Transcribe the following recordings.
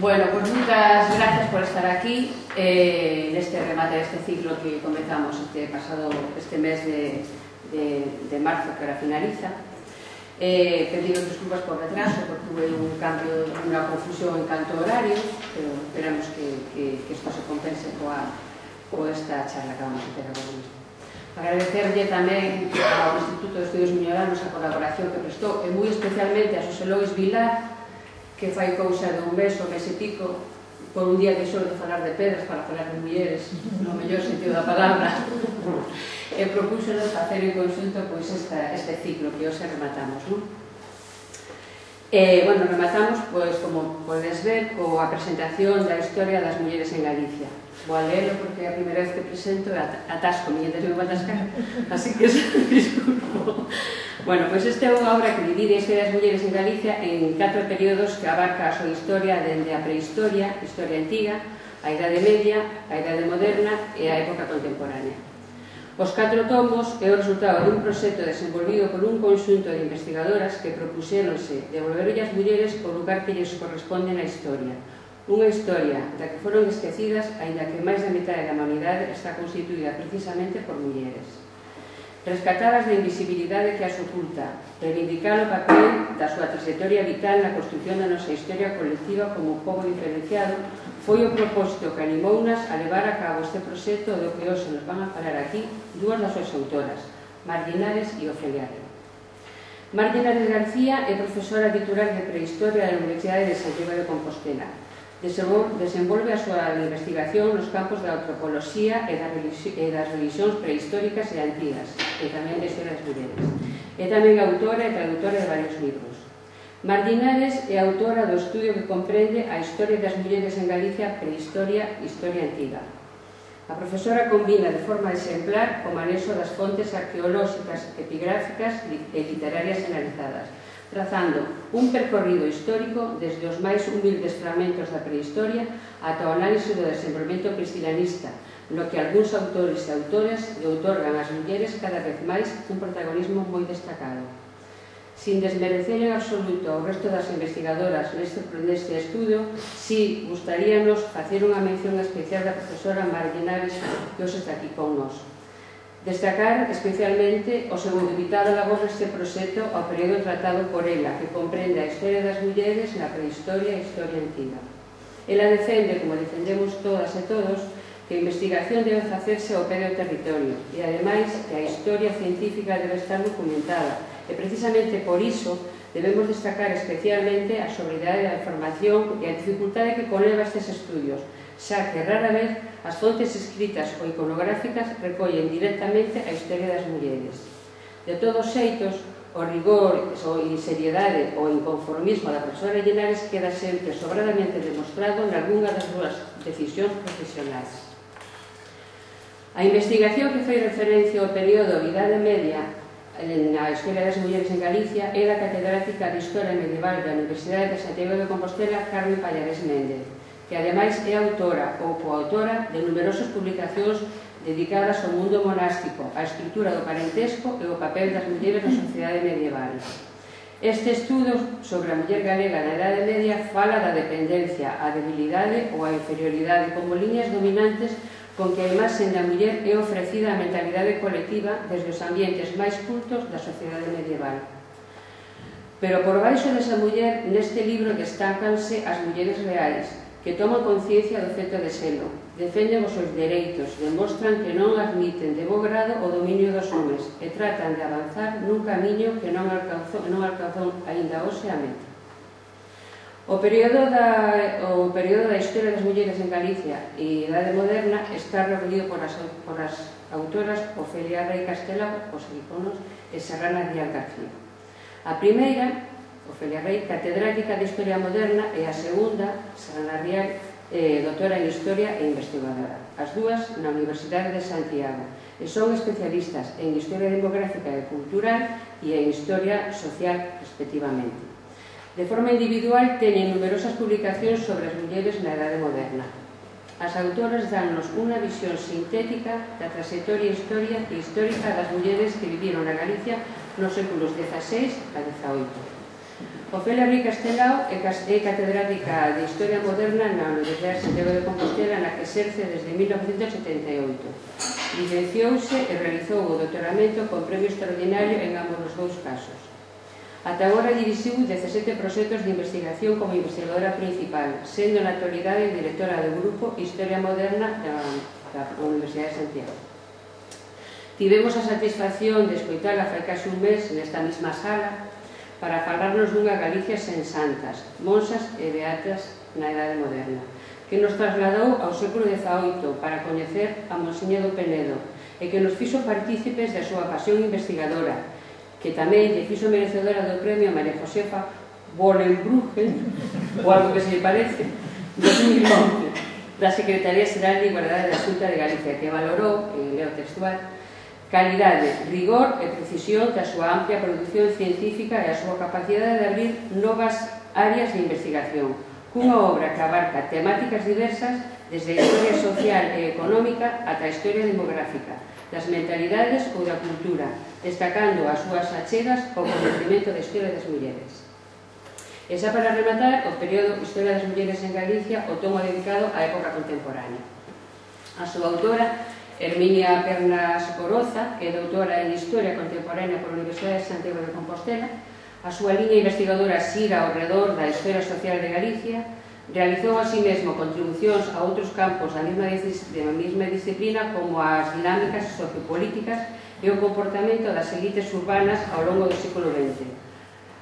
Bueno, pues muchas gracias por estar aquí eh, en este remate de este ciclo que comenzamos este pasado, este mes de, de, de marzo que ahora finaliza. Eh, pedido disculpas por retraso porque tuve un cambio, una confusión en canto horario, pero esperamos que, que, que esto se compense coa, coa esta charla que vamos a ter agora mismo. Agradecerlle tamén ao Instituto de Estudios Miñoranos a colaboración que prestou e moi especialmente a Xosé Lois Vilar que fai cousa de un mes ou mes e pico por un día deixou de falar de pedras para falar de mulleres, no mellor sentido da palabra, e propúxenos facer en conxunto pois, esta, este ciclo que hoxe rematamos. Non? E, bueno, rematamos, pois, como podes ver, coa presentación da historia das mulleres en Galicia vou a lelo porque a primeira vez que presento atasco miña de a atascar así que disculpo. Bueno, pois pues esta é unha obra que divide a historia das mulleres en Galicia en catro períodos que abarca a súa historia dende a prehistoria, historia antiga a idade media, a idade moderna e a época contemporánea. Os catro tomos é o resultado dun proxecto desenvolvido por un conxunto de investigadoras que propuxéronse devolverlle as mulleres o lugar que lles corresponde na historia, Unha historia da que foron esquecidas, aínda que máis da metade da humanidade está constituída precisamente por mulleres. Rescatadas da invisibilidade que as oculta, reivindicar o papel da súa trayectoria vital na construcción da nosa historia colectiva como povo diferenciado foi o propósito que animounas a levar a cabo este proxecto do que hoxe nos van a falar aquí dúas das súas autoras, Marginares e Ofeliade. Marginares García é profesora titular de Prehistoria da Universidade de Santiago de Compostela, Desenvolve a súa investigación nos campos da antropoloxía e das religións prehistóricas e antigas, e tamén de xoras mulleres. É tamén autora e traductora de varios libros. Marginares é autora do estudio que comprende a historia das mulleres en Galicia prehistoria e historia antiga. A profesora combina de forma exemplar o manexo das fontes arqueolóxicas, epigráficas e literarias analizadas, trazando un percorrido histórico desde os máis humildes fragmentos da prehistoria ata o análise do desenvolvemento cristianista, no que algúns autores e autoras lle outorgan ás mulleres cada vez máis un protagonismo moi destacado. Sin desmerecer en absoluto ao resto das investigadoras neste, neste estudio, si gustaríanos facer unha mención especial da profesora Marguerite que os está aquí con nós. Destacar especialmente o seu dedicado labor neste proxecto ao período tratado por ela, que comprende a historia das mulleres na prehistoria e historia antiga. Ela defende, como defendemos todas e todos, que a investigación debe facerse ao pé do territorio e, ademais, que a historia científica debe estar documentada e, precisamente por iso, debemos destacar especialmente a sobriedade da información e a dificultade que conleva estes estudios, xa que rara vez as fontes escritas ou iconográficas recollen directamente a historia das mulleres. De todos xeitos, o rigor e seriedade ou inconformismo da profesora Llenares queda sempre sobradamente demostrado en algunha das súas decisións profesionais. A investigación que fai referencia ao período Idade Media na Escola das Mulleres en Galicia é da catedrática de Historia Medieval da Universidade de Santiago de Compostela Carmen Pallares Méndez que ademais é autora ou coautora de numerosas publicacións dedicadas ao mundo monástico, á estrutura do parentesco e ao papel das mulleres na sociedade medieval. Este estudo sobre a muller galega na Edade Media fala da dependencia, a debilidade ou a inferioridade como líneas dominantes con que a imaxe da muller é ofrecida a mentalidade colectiva desde os ambientes máis cultos da sociedade medieval. Pero por baixo desa muller, neste libro destacanse as mulleres reais, que toma conciencia do feto de selo, defenden os seus dereitos, demostran que non admiten de bo grado o dominio dos homes e tratan de avanzar nun camiño que non alcanzou, non alcanzou aínda hoxe a meta. O período, da, o período da historia das mulleres en Galicia e Idade Moderna está reunido por as, por as autoras Ofelia Rey Castelao, os iconos e Serrana Díaz García. A primeira Ofelia Rey, catedrática de Historia Moderna, e a segunda, Sana Rial, eh, doutora en Historia e investigadora. As dúas na Universidade de Santiago e son especialistas en Historia Demográfica e Cultural e en Historia Social, respectivamente. De forma individual, teñen numerosas publicacións sobre as mulleres na Edade Moderna. As autoras dannos unha visión sintética da trayectoria historia e histórica das mulleres que viviron na Galicia nos séculos XVI a XVIII. Ofelia Ruiz Castelao é catedrática de Historia Moderna na Universidade de Santiago de Compostela na que exerce desde 1978. Licenciouse e realizou o doutoramento con premio extraordinario en ambos os dous casos. Ata agora dirixiu 17 proxectos de investigación como investigadora principal, sendo na actualidade directora do grupo Historia Moderna da, da Universidade de Santiago. Tivemos a satisfacción de escoitala fai casi un mes nesta mesma sala para falarnos dunha Galicia sen santas, monsas e beatas na Edade Moderna, que nos trasladou ao século XVIII para coñecer a Monsiña do Penedo e que nos fixo partícipes da súa pasión investigadora, que tamén lle fixo merecedora do premio María Josefa Bolenbrugen, ou algo que se lle parece, 2011, da Secretaría Xeral de Igualdade da Xunta de Galicia, que valorou, en leo textual, Calidade, rigor e precisión da súa amplia produción científica e a súa capacidade de abrir novas áreas de investigación, cunha obra que abarca temáticas diversas desde a historia social e económica ata a historia demográfica, das mentalidades ou da cultura, destacando as súas achegas ao conhecimento da historia das mulleres. E xa para rematar, o período Historia das Mulleres en Galicia o tomo dedicado á época contemporánea. A súa autora Herminia Pernas Coroza, que é doutora en Historia Contemporánea pola Universidade de Santiago de Compostela, a súa liña investigadora xira ao redor da esfera social de Galicia, realizou así mesmo contribucións a outros campos da mesma, da mesma disciplina como as dinámicas sociopolíticas e o comportamento das elites urbanas ao longo do século XX,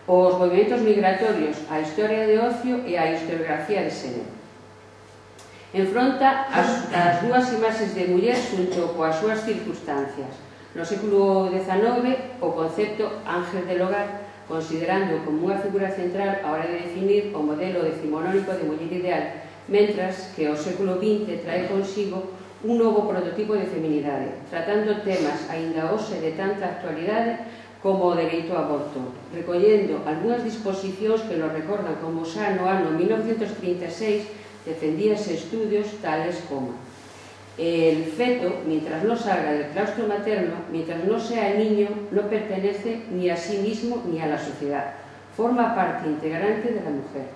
os movimentos migratorios, a historia de ocio e a historiografía de xénero. Enfronta as, as dúas imaxes de muller xunto coas súas circunstancias. No século XIX, o concepto ángel del hogar considerando como unha figura central a hora de definir o modelo decimonónico de muller ideal, mentras que o século XX trae consigo un novo prototipo de feminidade, tratando temas aínda hoxe de tanta actualidade como o dereito ao aborto, recollendo algunhas disposicións que nos recordan como xa no ano 1936 defendíanse estudios tales como el feto, mientras no salga del claustro materno, mientras no sea niño, no pertenece ni a sí mismo ni a la sociedad. Forma parte integrante de la mujer.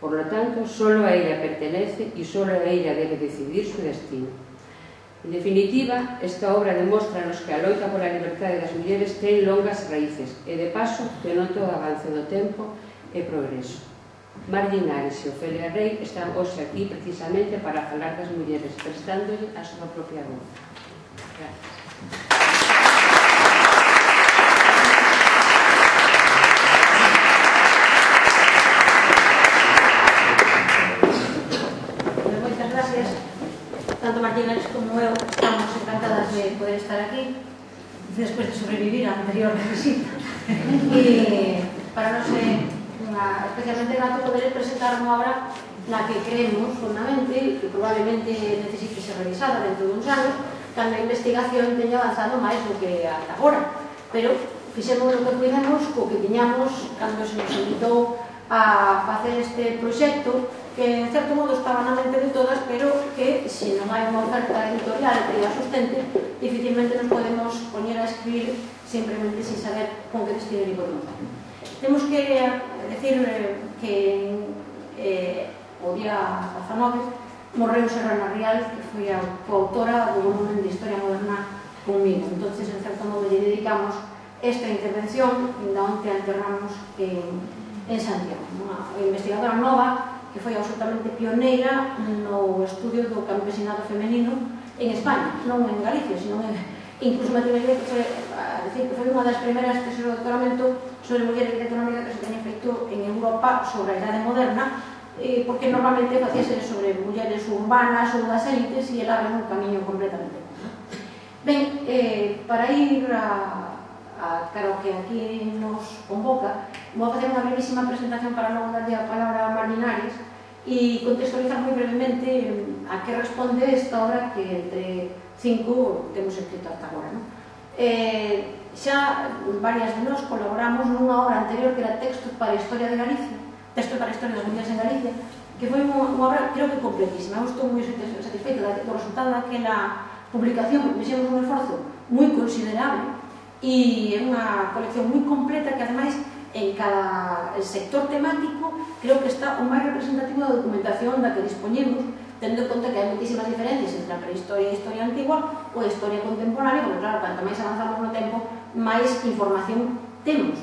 Por lo tanto, solo a ella pertenece y solo a ella debe decidir su destino. En definitiva, esta obra demuestra a los que a loita por a libertade das mulleres ten longas raíces e, de paso, que non todo avance do tempo e progreso. Marginais e Ofelia Rey están hoxe aquí precisamente para falar das mulleres, prestándolle a súa propia voz. Gracias. tanto Martínez como eu estamos encantadas de poder estar aquí despois de sobrevivir a anterior visita e para non ser na, especialmente grato poder presentar unha obra na que creemos fornamente que probablemente necesite ser revisada dentro de uns anos, cando a investigación teña avanzado máis do que ata agora. Pero fixemos o que cuidemos co que tiñamos cando se nos invitou a facer este proxecto que en certo modo estaba na mente de todas pero que se non hai unha oferta editorial que a sustente dificilmente nos podemos poñer a escribir simplemente sin saber con que destino e con Temos que decir eh, que eh, o día 19 morreu Serrana Rial, que foi a coautora do volumen de Historia Moderna comigo. entonces en certo modo, lle dedicamos esta intervención da onde a enterramos en, en Santiago. Unha investigadora nova que foi absolutamente pioneira no estudio do campesinado femenino en España, non en Galicia, sino en, incluso me atrevería que foi, a decir, que foi unha das primeiras que se doutoramento sobre mulleres arquitectónicas que se teñen feito en Europa sobre a idade moderna eh, porque normalmente facíase sobre mulleres urbanas ou das élites e ela abre un camiño completamente. Ben, eh, para ir a, a claro que aquí nos convoca, vou facer unha brevísima presentación para non darlle a palabra a Marlinares e contextualizar moi brevemente a que responde esta obra que entre cinco temos escrito hasta agora. Non? eh, xa varias de nós colaboramos nunha obra anterior que era Texto para a Historia de Galicia, Texto para a Historia das Mulleres en Galicia, que foi unha, unha obra, creo que completísima. Eu estou moi satisfeita do resultado daquela publicación, porque fixemos un esforzo moi considerable e é unha colección moi completa que, ademais, en cada sector temático, creo que está o máis representativo da documentación da que dispoñemos tendo en conta que hai moitísimas diferencias entre a prehistoria e a historia antigua ou a historia contemporánea, porque claro, cuanto máis avanzamos no tempo, máis información temos.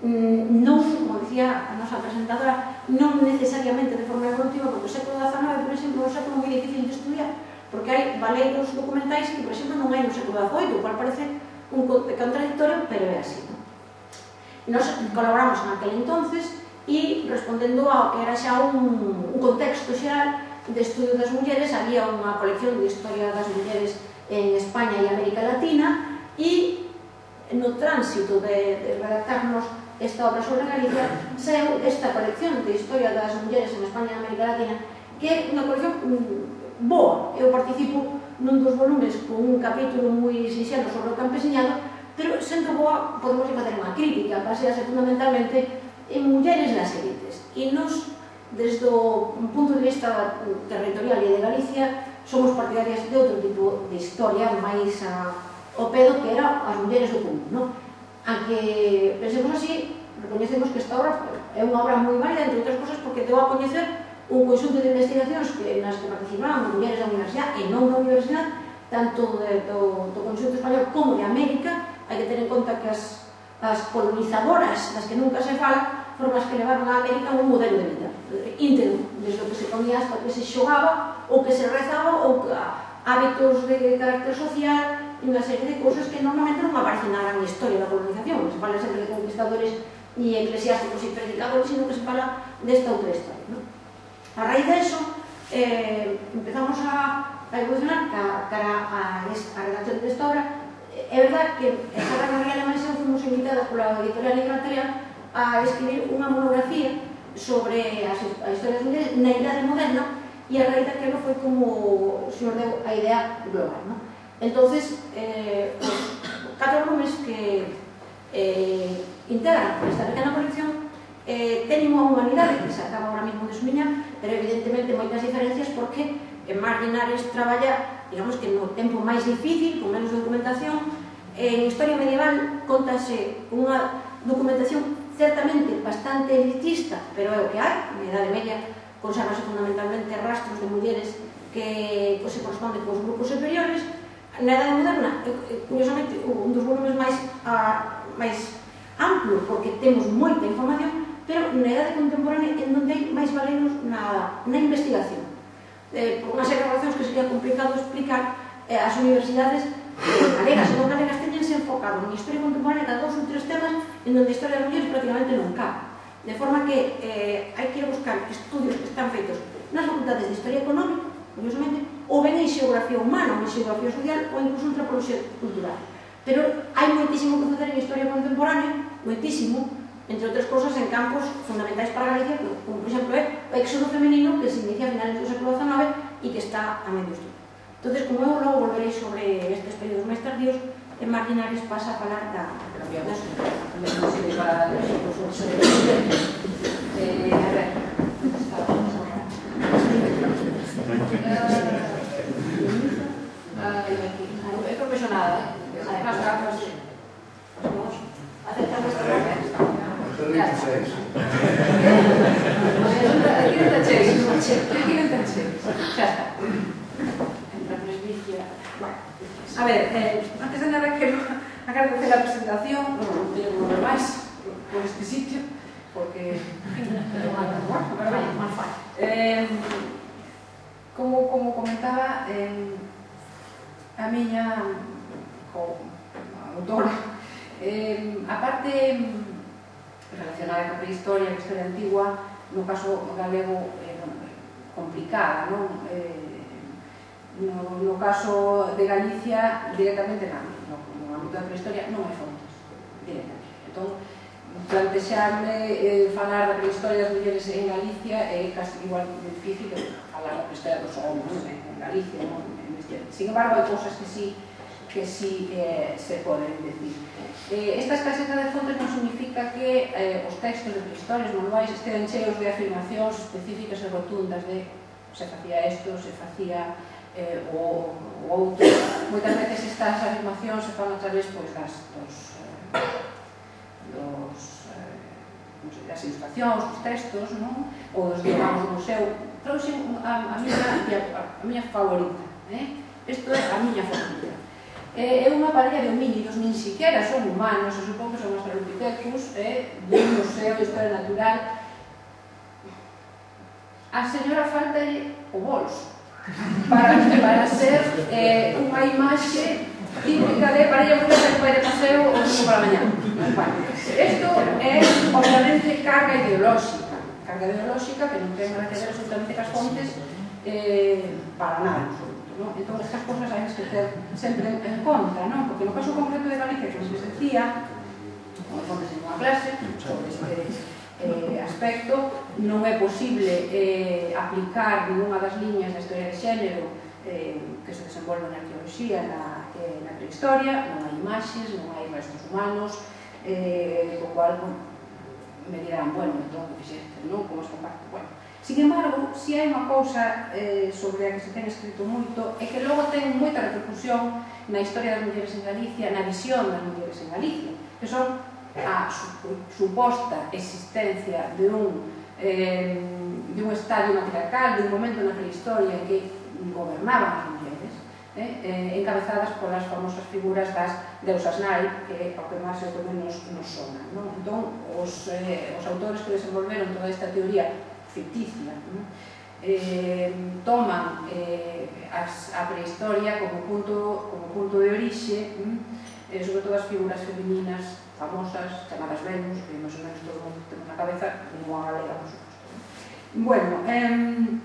Mm, non, como dicía a nosa presentadora, non necesariamente de forma evolutiva, porque o século XIX, por exemplo, é un século moi difícil de estudiar, porque hai valeiros documentais que, por exemplo, non hai no século XVIII, o cual parece un contradictorio, pero é así. Non? Nos colaboramos en aquel entonces e respondendo ao que era xa un, un contexto xeral de Estudio das Mulleres había unha colección de Historia das Mulleres en España e América Latina e no tránsito de, de redactarnos esta obra sobre Galicia saiu esta colección de Historia das Mulleres en España e América Latina que é unha colección mm, boa. Eu participo nun dos volumes con un capítulo moi sinxelo sobre o campesiñado pero sendo boa podemos facer unha crítica basease fundamentalmente en mulleres nas élites e nos desde o punto de vista territorial e de Galicia somos partidarias de outro tipo de historia máis a, o pedo que era as mulleres do común non? a que pensemos así recoñecemos que esta obra é unha obra moi válida entre outras cosas porque deu a coñecer un conxunto de investigacións que, nas que participaban mulleres da universidade e non da universidade tanto de, do, do conxunto español como de América hai que ter en conta que as, as colonizadoras das que nunca se fala foron as que levaron a América un modelo de vida íntegro, desde o que se comía hasta o que se xogaba, ou que se rezaba, ou que hábitos de carácter social, e unha serie de cousas que normalmente non aparecen na gran historia da colonización, se fala sempre de conquistadores e eclesiásticos e predicadores, sino que se fala desta outra historia. Non? A raíz deso, eh, empezamos a, a evolucionar ca, cara a, a redacción desta obra, é verdad que esta gran real e máis fomos invitadas pola editorial Libre a escribir unha monografía sobre as, a historia das mulleres na idade moderna e a raíz daquela foi como o señor deu a idea global No? entonces eh, os catro volumes que eh, integran esta pequena colección eh, teñen unha humanidade que se acaba ahora mismo de sumiñar pero evidentemente moitas diferencias porque en Mar Linares traballa digamos que no tempo máis difícil con menos documentación en historia medieval contase unha documentación certamente bastante elitista, pero é o que hai, na Idade Media conservase fundamentalmente rastros de mulleres que pues, se corresponden cos grupos superiores, na Edade Moderna, curiosamente, un dos volumes máis, a, máis amplo, porque temos moita información, pero na Edade Contemporánea en donde hai máis valenos na, na investigación. Eh, por unha serie de razóns que sería complicado explicar, eh, as universidades eh, galegas e non galegas enfocado en historia contemporánea cada dos ou tres temas en donde a historia das mulleres prácticamente non cabe. De forma que eh, hai que ir a buscar estudios que están feitos nas facultades de Historia Económica, curiosamente, ou ben en Xeografía Humana, ou en Xeografía Social, ou incluso en Antropología Cultural. Pero hai moitísimo que facer en Historia Contemporánea, moitísimo, entre outras cousas, en campos fundamentais para Galicia, como, por exemplo, é o éxodo femenino que se inicia a finales do século XIX e que está a medio estudo. Entón, como eu logo volverei sobre estes períodos máis tardíos, En Maquinarios pasa a falar da... Cambiamos. Mesmo para de... Eh, a ver, a falar. É profesional. As gafas, Aceptamos as gafas. Gracias. Aquí non taxeis, aquí non taxeis. Xa está. A ver, eh, antes de nada quero agradecer a presentación, non teño máis por este sitio, porque non anda mor, pero ben, mal fai. Eh, como, como comentaba, eh, a miña co, autora, eh, a parte relacionada con a prehistoria, a historia antigua, no caso galego, eh, complicada, non? Eh, no, no caso de Galicia directamente nada no, no ámbito da prehistoria non hai fontes directamente entón plantexarme eh, falar da prehistoria das mulleres en Galicia é casi igual difícil que falar da prehistoria dos homens eh, en Galicia non? sin embargo hai cousas que sí que sí eh, se poden decir Eh, esta escaseza de fontes non significa que eh, os textos de prehistorias manuais estean cheos de afirmacións específicas e rotundas de se facía isto, se facía eh, o, o outro. Moitas veces estas afirmacións se fan a través pois, das, dos, eh, dos eh, non sei, das ilustracións, dos textos, non? ou dos diagramas do museu. Trouxe a, a, miña, a, a miña favorita. Eh? Isto é a miña favorita. Eh, é unha parella de homínidos, nin siquiera son humanos, se supón que son australopithecus, eh, de un museo de historia natural. A señora falta o bolso para, para ser eh, unha imaxe típica de parella burguesa que vai de paseo o domingo para mañá. Isto é, obviamente, carga ideolóxica. Carga ideolóxica que non ten nada que ver absolutamente cas fontes eh, para nada. ¿no? Entón, estas cosas hai que ter sempre en conta, non? Porque no caso concreto de Galicia, que se decía, como fontes en unha clase, sobre este eh, aspecto non é posible eh, aplicar ninguna das liñas da historia de xénero eh, que se desenvolve na arqueoloxía na, eh, na prehistoria non hai imaxes, non hai restos humanos eh, co cual bueno, me dirán, bueno, entón que fixeste non? como esta parte, bueno Sin embargo, si hai unha cousa eh, sobre a que se ten escrito moito é que logo ten moita repercusión na historia das mulleres en Galicia, na visión das mulleres en Galicia, que son a suposta existencia de un, eh, de un estadio matriarcal, de un momento na prehistoria que gobernaban as mulleres, eh, eh, encabezadas polas famosas figuras das deusas nai, que ao que máis ou menos nos sonan Non? Entón, os, eh, os autores que desenvolveron toda esta teoría ficticia, non? eh, toman eh, as, a prehistoria como punto, como punto de orixe, mm, eh, sobre todo as figuras femininas famosas, chamadas Venus, que máis ou menos todo mundo ten na cabeza, como a galega, por suposto. Bueno, eh,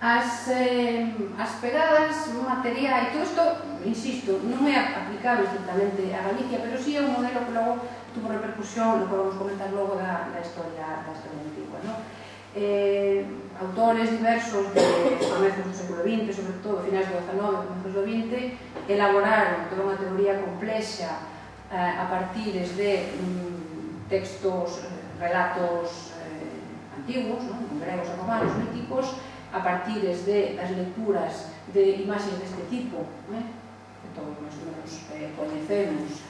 as, eh, as pegadas, materiais, todo isto, insisto, non é aplicable estrictamente a Galicia, pero sí é un modelo que logo tuvo repercusión, lo que vamos comentar logo da, da historia da historia antigua. No? Eh, autores diversos de comezos do século XX, sobre todo finais do XIX, comezos do XX, elaboraron toda unha teoría complexa Eh, a partir de mm, textos, eh, relatos eh, antigos, non? gregos e romanos, míticos, a partir de as lecturas de imaxes deste tipo, eh? que todos máis ou menos eh, coñecemos,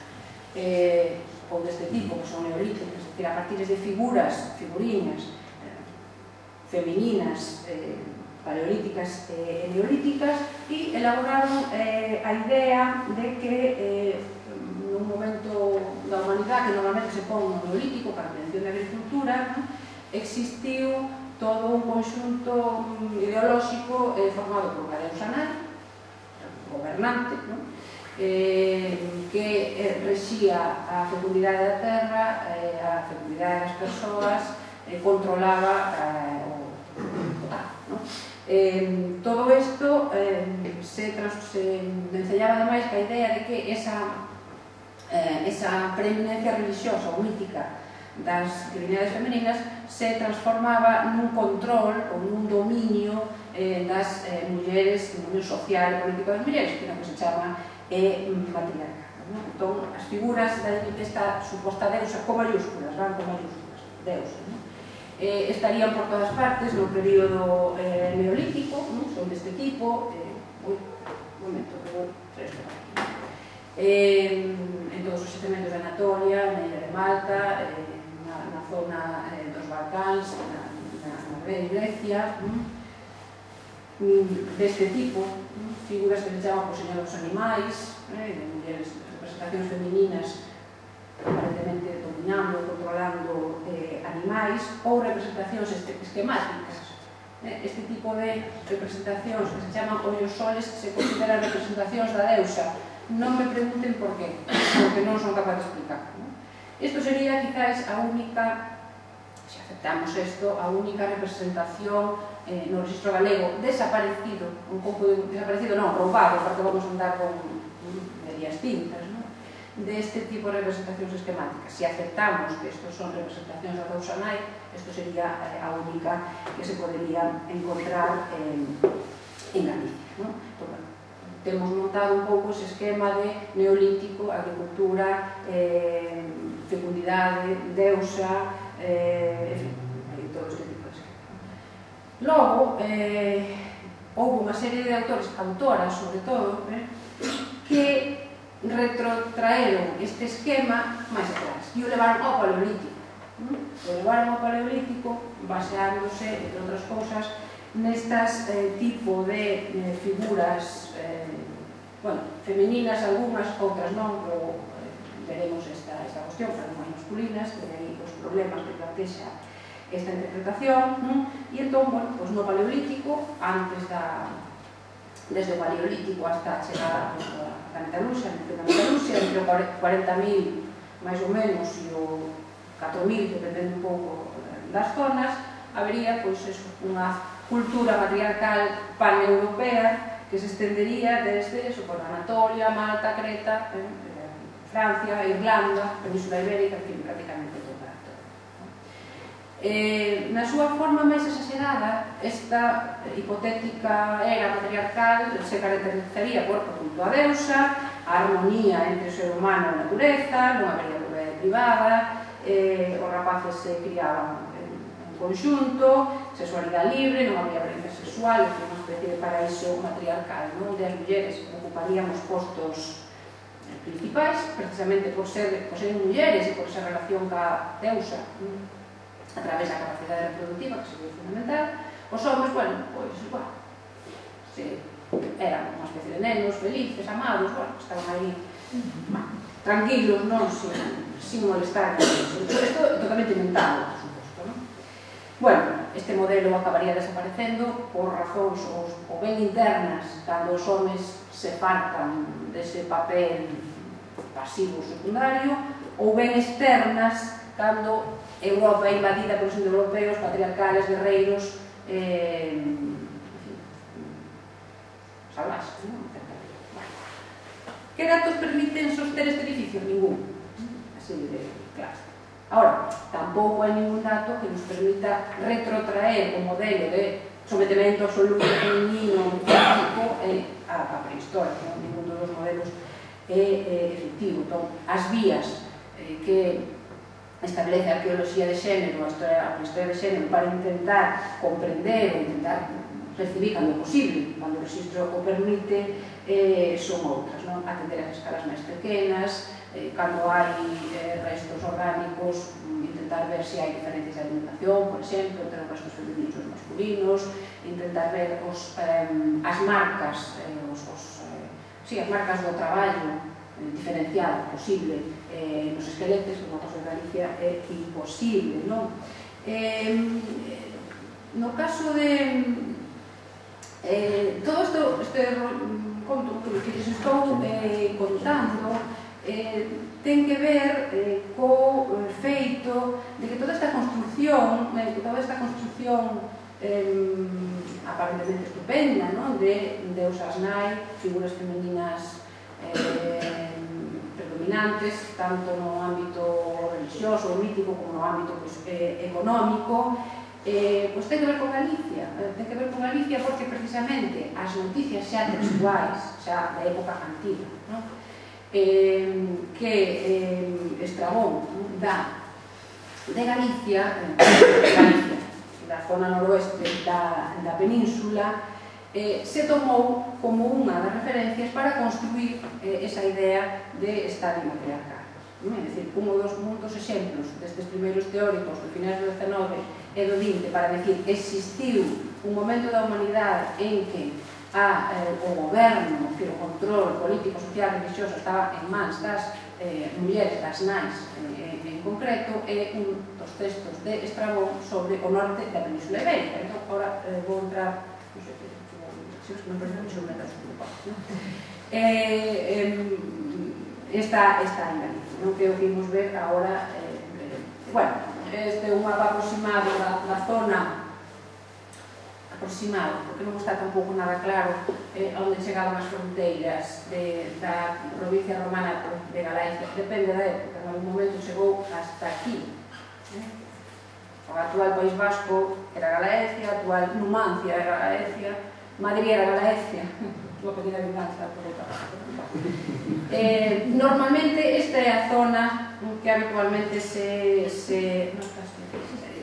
eh, ou deste tipo, que son neolíticas, que a partir de figuras, figuriñas, eh, femininas, eh, paleolíticas eh, e eh, neolíticas, e elaboraron eh, a idea de que eh, un momento da humanidade que normalmente se pon no neolítico para a invención da agricultura, existiu todo un conxunto mm, ideolóxico eh, formado por Gadeu Sanar, gobernante, non? eh, que eh, rexía a fecundidade da terra, eh, a fecundidade das persoas, eh, controlaba eh, o, total. No? Eh, todo isto eh, se, tras, se enseñaba ademais que a idea de que esa eh, esa preeminencia religiosa ou mítica das divinidades femininas se transformaba nun control ou nun dominio eh, das eh, mulleres, un dominio social e político das mulleres, que é que se chama eh, matriarca. Non? Entón, as figuras desta suposta deusa con mayúsculas, van con mayúsculas, deusa, non? eh, estarían por todas partes no período eh, neolítico, non? son deste tipo, eh, un momento, pero tres, eh, en todos os xecementos de Anatolia, na Illa de Malta, eh, na, na zona eh, dos Balcáns, na, na, na Grecia, mm, mm, deste tipo, mm, figuras que se chaman por señor dos animais, eh, de mulleres, representacións femininas aparentemente dominando, controlando eh, animais, ou representacións esquemáticas. Eh, este tipo de representacións que se chaman ollos soles se consideran representacións da deusa, non me pregunten por qué, porque non son capaz de explicar. ¿no? Isto sería quizás a única se aceptamos isto, a única representación eh, no registro galego desaparecido, un pouco de, desaparecido, non, roubado, porque vamos a andar con medias tintas, non? deste tipo de representacións esquemáticas. Se aceptamos que estos son representacións da Dousanai, isto sería eh, a única que se podería encontrar en, en Galicia. Non? Por, temos montado un pouco ese esquema de neolítico, agricultura, eh, fecundidade, deusa, eh, en fin, todo este tipo de esquema. Logo, eh, houve unha serie de autores, autoras sobre todo, eh, que retrotraeron este esquema máis atrás e o levaron ao paleolítico. Eh? O levaron ao paleolítico baseándose, entre outras cousas, nestas eh, tipo de eh, figuras eh, bueno, femeninas algunhas, outras non, pero eh, veremos esta, esta cuestión, para non masculinas, que aí os problemas que plantexa esta interpretación, ¿no? e entón, bueno, pues, no paleolítico, antes da, desde o paleolítico hasta a chegada pues, da, da Metalusia, da Metalusia, entre 40.000 máis ou menos e o 4.000, depende un pouco eh, das zonas, habería pois, eso, unha cultura matriarcal paneuropea que se estendería desde eso, por Anatolia, Malta, Creta, eh, eh, Francia, Irlanda, Península Ibérica, en fin, prácticamente toda. toda. Eh, na súa forma máis exagerada, esta hipotética era matriarcal se caracterizaría por culto a deusa, a armonía entre o ser humano e a natureza, non habería propiedade privada, eh, os rapaces se criaban conxunto, sexualidade libre, non había violencia sexual, que unha especie de paraíso matriarcal, non? onde as mulleres ocuparíamos postos eh, principais, precisamente por ser, por ser mulleres e por esa relación ca deusa a través da capacidade reproductiva, que sería fundamental, os homens, bueno, pois, bueno, se, eran unha especie de nenos, felices, amados, bueno, estaban aí tranquilos, non, sin, sin molestar. Isto é totalmente mental, Bueno, este modelo acabaría desaparecendo por razóns ou, ou ben internas cando os homes se partan dese papel pasivo secundario ou ben externas cando Europa é invadida polos europeos, patriarcales, guerreiros eh, salvaxes, non? Que datos permiten soster este edificio? Ningún. Así de Ahora, tampouco hai ningún dato que nos permita retrotraer o modelo de sometemento absoluto feminino físico eh, a, a prehistoria, non? ningún dos modelos é eh, efectivo. Entón, as vías eh, que establece a arqueoloxía de xénero, a historia, a historia de xénero, para intentar comprender ou intentar recibir cando posible, cando o registro o permite, eh, son outras, non? atender as escalas máis pequenas, eh, cando hai eh, restos orgánicos, mm, intentar ver se hai diferencias de alimentación, por exemplo, entre os restos femininos e os masculinos, intentar ver os, eh, as marcas, eh, os, os, eh, sí, as marcas do traballo eh, diferenciado posible eh, nos esqueletes, no caso de Galicia, é imposible, non? Eh, no caso de... Eh, todo isto, este mm, conto que lles estou eh, contando, eh, ten que ver eh, co eh, feito de que toda esta construción, eh, que toda esta construción eh, aparentemente estupenda, ¿no? de deusas nai, figuras femeninas eh, predominantes, tanto no ámbito religioso ou mítico como no ámbito pues, eh, económico, eh, pues ten que ver con Galicia, eh, ten que ver con Galicia porque precisamente as noticias xa textuais, xa da época antiga, ¿no? eh, que eh, Estrabón da de Galicia, de Galicia da zona noroeste da, da península, eh, se tomou como unha das referencias para construir eh, esa idea de Estado matriarcal. É dicir, como dos mundos exemplos destes primeiros teóricos do finais do XIX e do XX para decir existiu un momento da humanidade en que a, eh, o goberno, o control político, social e religioso estaba en mans das eh, mulleres, das nais eh, en concreto, é un dos textos de Estrabón sobre o norte da Península Ibérica. Entón, agora eh, vou entrar, non sei, eh, se os que non perdoen, se o metas un pouco. Eh, eh, esta, esta en Galicia, non que o que imos ver agora, eh, eh, bueno, este é un mapa aproximado da, da zona aproximado, porque non está tampouco nada claro eh, onde chegaban as fronteiras de, da provincia romana de Galaizia. Depende da época, en algún momento chegou hasta aquí. Eh? O actual País Vasco era Galaecia, actual Numancia era Galaecia, Madrid era Galaecia. Unha pequena vinganza por outra parte. Eh, normalmente esta é a zona que habitualmente se, se, no,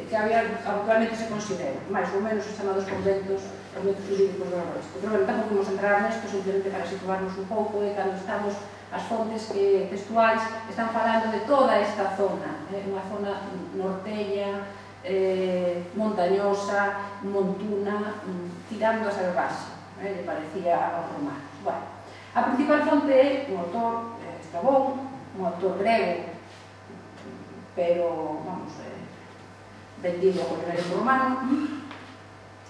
que había, actualmente se considera, máis ou menos os chamados conventos, conventos jurídicos do Noroeste. Pero, ben, tampouco vamos entrar nesto, simplemente para situarnos un pouco, e cando estamos as fontes que, textuais están falando de toda esta zona, eh, unha zona nortella, eh, montañosa, montuna, mm, tirando a salvaxe, eh, le parecía a formar. Bueno, a principal fonte é un autor eh, Estrabón, un autor grego, pero, bueno, vendido ao Reino Romano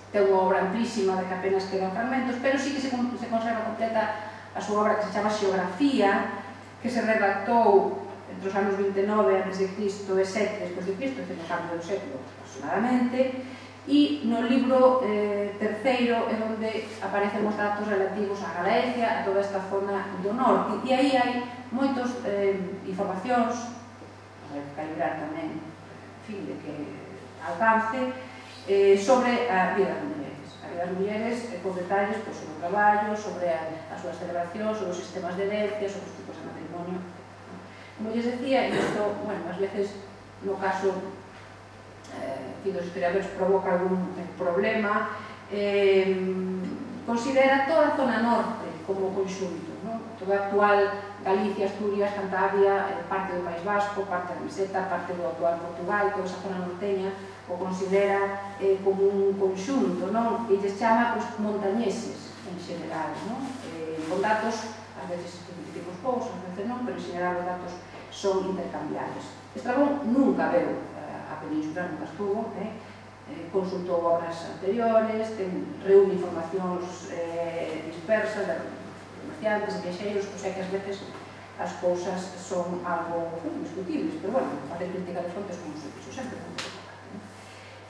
ten unha obra amplísima de que apenas quedan fragmentos pero sí que se, se conserva completa a súa obra que se chama Xeografía que se redactou entre os anos 29 antes de Cristo e 7 despois de Cristo, en o cambio do século aproximadamente e no libro eh, terceiro é onde aparecen os datos relativos a Galicia, a toda esta zona do norte e aí hai moitos eh, informacións a calibrar tamén en fin, de que alcance eh, sobre a vida das mulleres. A vida das mulleres eh, con detalles pues, sobre o traballo, sobre a, as súas celebracións, sobre os sistemas de herencia, sobre os tipos de matrimonio. Como lles decía, isto, bueno, ás veces no caso eh, dos historiadores provoca algún eh, problema, eh, considera toda a zona norte como conxunto, ¿no? toda a actual Galicia, Asturias, Cantabria, eh, parte do País Vasco, parte da Meseta, parte do actual Portugal, toda esa zona norteña, o considera eh, como un conxunto, non? E lles chama os montañeses, en general, non? Eh, con datos, a veces identificamos poucos, a veces non, pero en general os datos son intercambiables. Estrabón nunca veu eh, a península, nunca estuvo, eh? eh consultou obras anteriores, ten, reúne informacións eh, dispersas de comerciantes, de queixeiros, o sea que as veces as cousas son algo discutibles, pero bueno, facer crítica de fontes como se fixo sempre.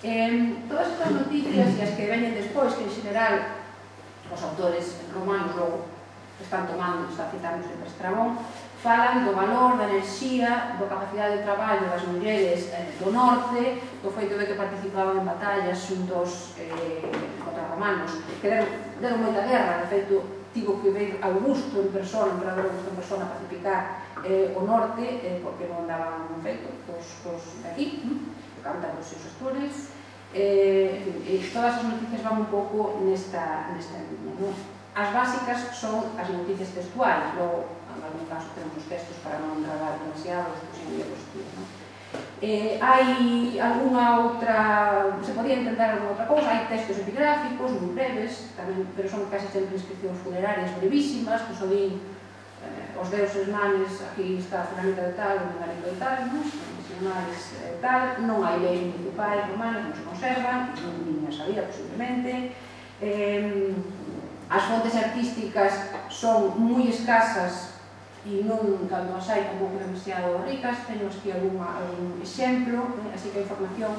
Eh, todas estas noticias e as que veñen despois, que en general os autores romanos logo están tomando, está citando sempre Estrabón, falan do valor, da enerxía, da capacidade de traballo das mulleres eh, do norte, do feito de que participaban en batallas xuntos eh, contra romanos, que deron, deron moita guerra, de feito, tivo que ver Augusto en persona, emperador Augusto en persona, pacificar eh, o norte, eh, porque non daban un feito, os, os de aquí, ¿no? cantan os seus actores, eh, e eh, todas as noticias van un pouco nesta, nesta línea. Non? As básicas son as noticias textuais, logo, en algún caso, temos textos para non gravar demasiado, posible cuestión. Non? Eh, hai alguna outra, se podía intentar alguna outra cousa, hai textos epigráficos, moi breves, tamén, pero son casi sempre inscripcións funerarias brevísimas, que son din eh, os deuses manes, aquí está a fulanita de tal, o menganito de tal, non? tribunais eh, tal, non hai leis municipais romanas, non se conservan, non tiña sabía posiblemente. Eh, as fontes artísticas son moi escasas e non cando as hai tampouco demasiado ricas, teño aquí algún, algún exemplo, eh? así que a información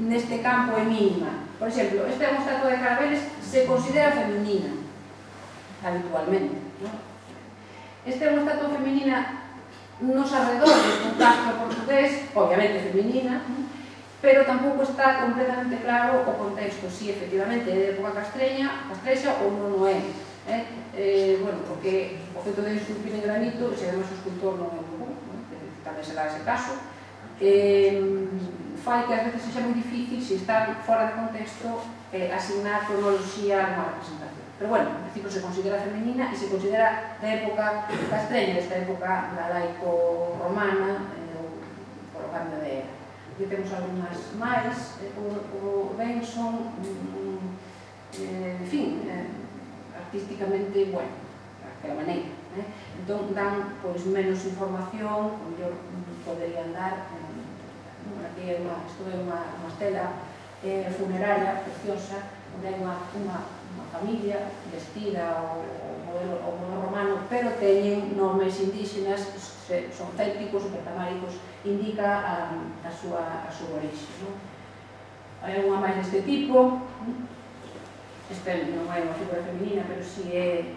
neste campo é mínima. Por exemplo, este é un estatua de Carabeles se considera feminina habitualmente. ¿no? un estatua feminina nos arredores do casco portugués, obviamente feminina, pero tampouco está completamente claro o contexto, si efectivamente é de época castreña, castrexa ou non o é. Eh? Eh, bueno, porque o feito de esculpir en granito, se además o escultor non é un eh? tamén se dá ese caso, eh, fai que ás veces sexa moi difícil, se está fora de contexto, eh, asignar cronoloxía a unha representación. Pero bueno, en principio se considera femenina e se considera da época castreña, desta época galaico-romana, eh, polo cambio de era. E temos algunhas máis, eh, o, o Benson, mm, eh, en fin, eh, artísticamente, bueno, aquela maneira. Eh? Entón dan pois, menos información, o mellor poderían dar, eh, aquí é unha, isto é unha, unha estela eh, funeraria preciosa, onde hai unha, unha unha familia vestida o, o, modelo, o modelo romano, pero teñen nomes indígenas, son célticos, bertamáricos, indica a, a súa, a súa orixe. Non? Hai unha máis deste tipo, este non é unha figura feminina, pero si é,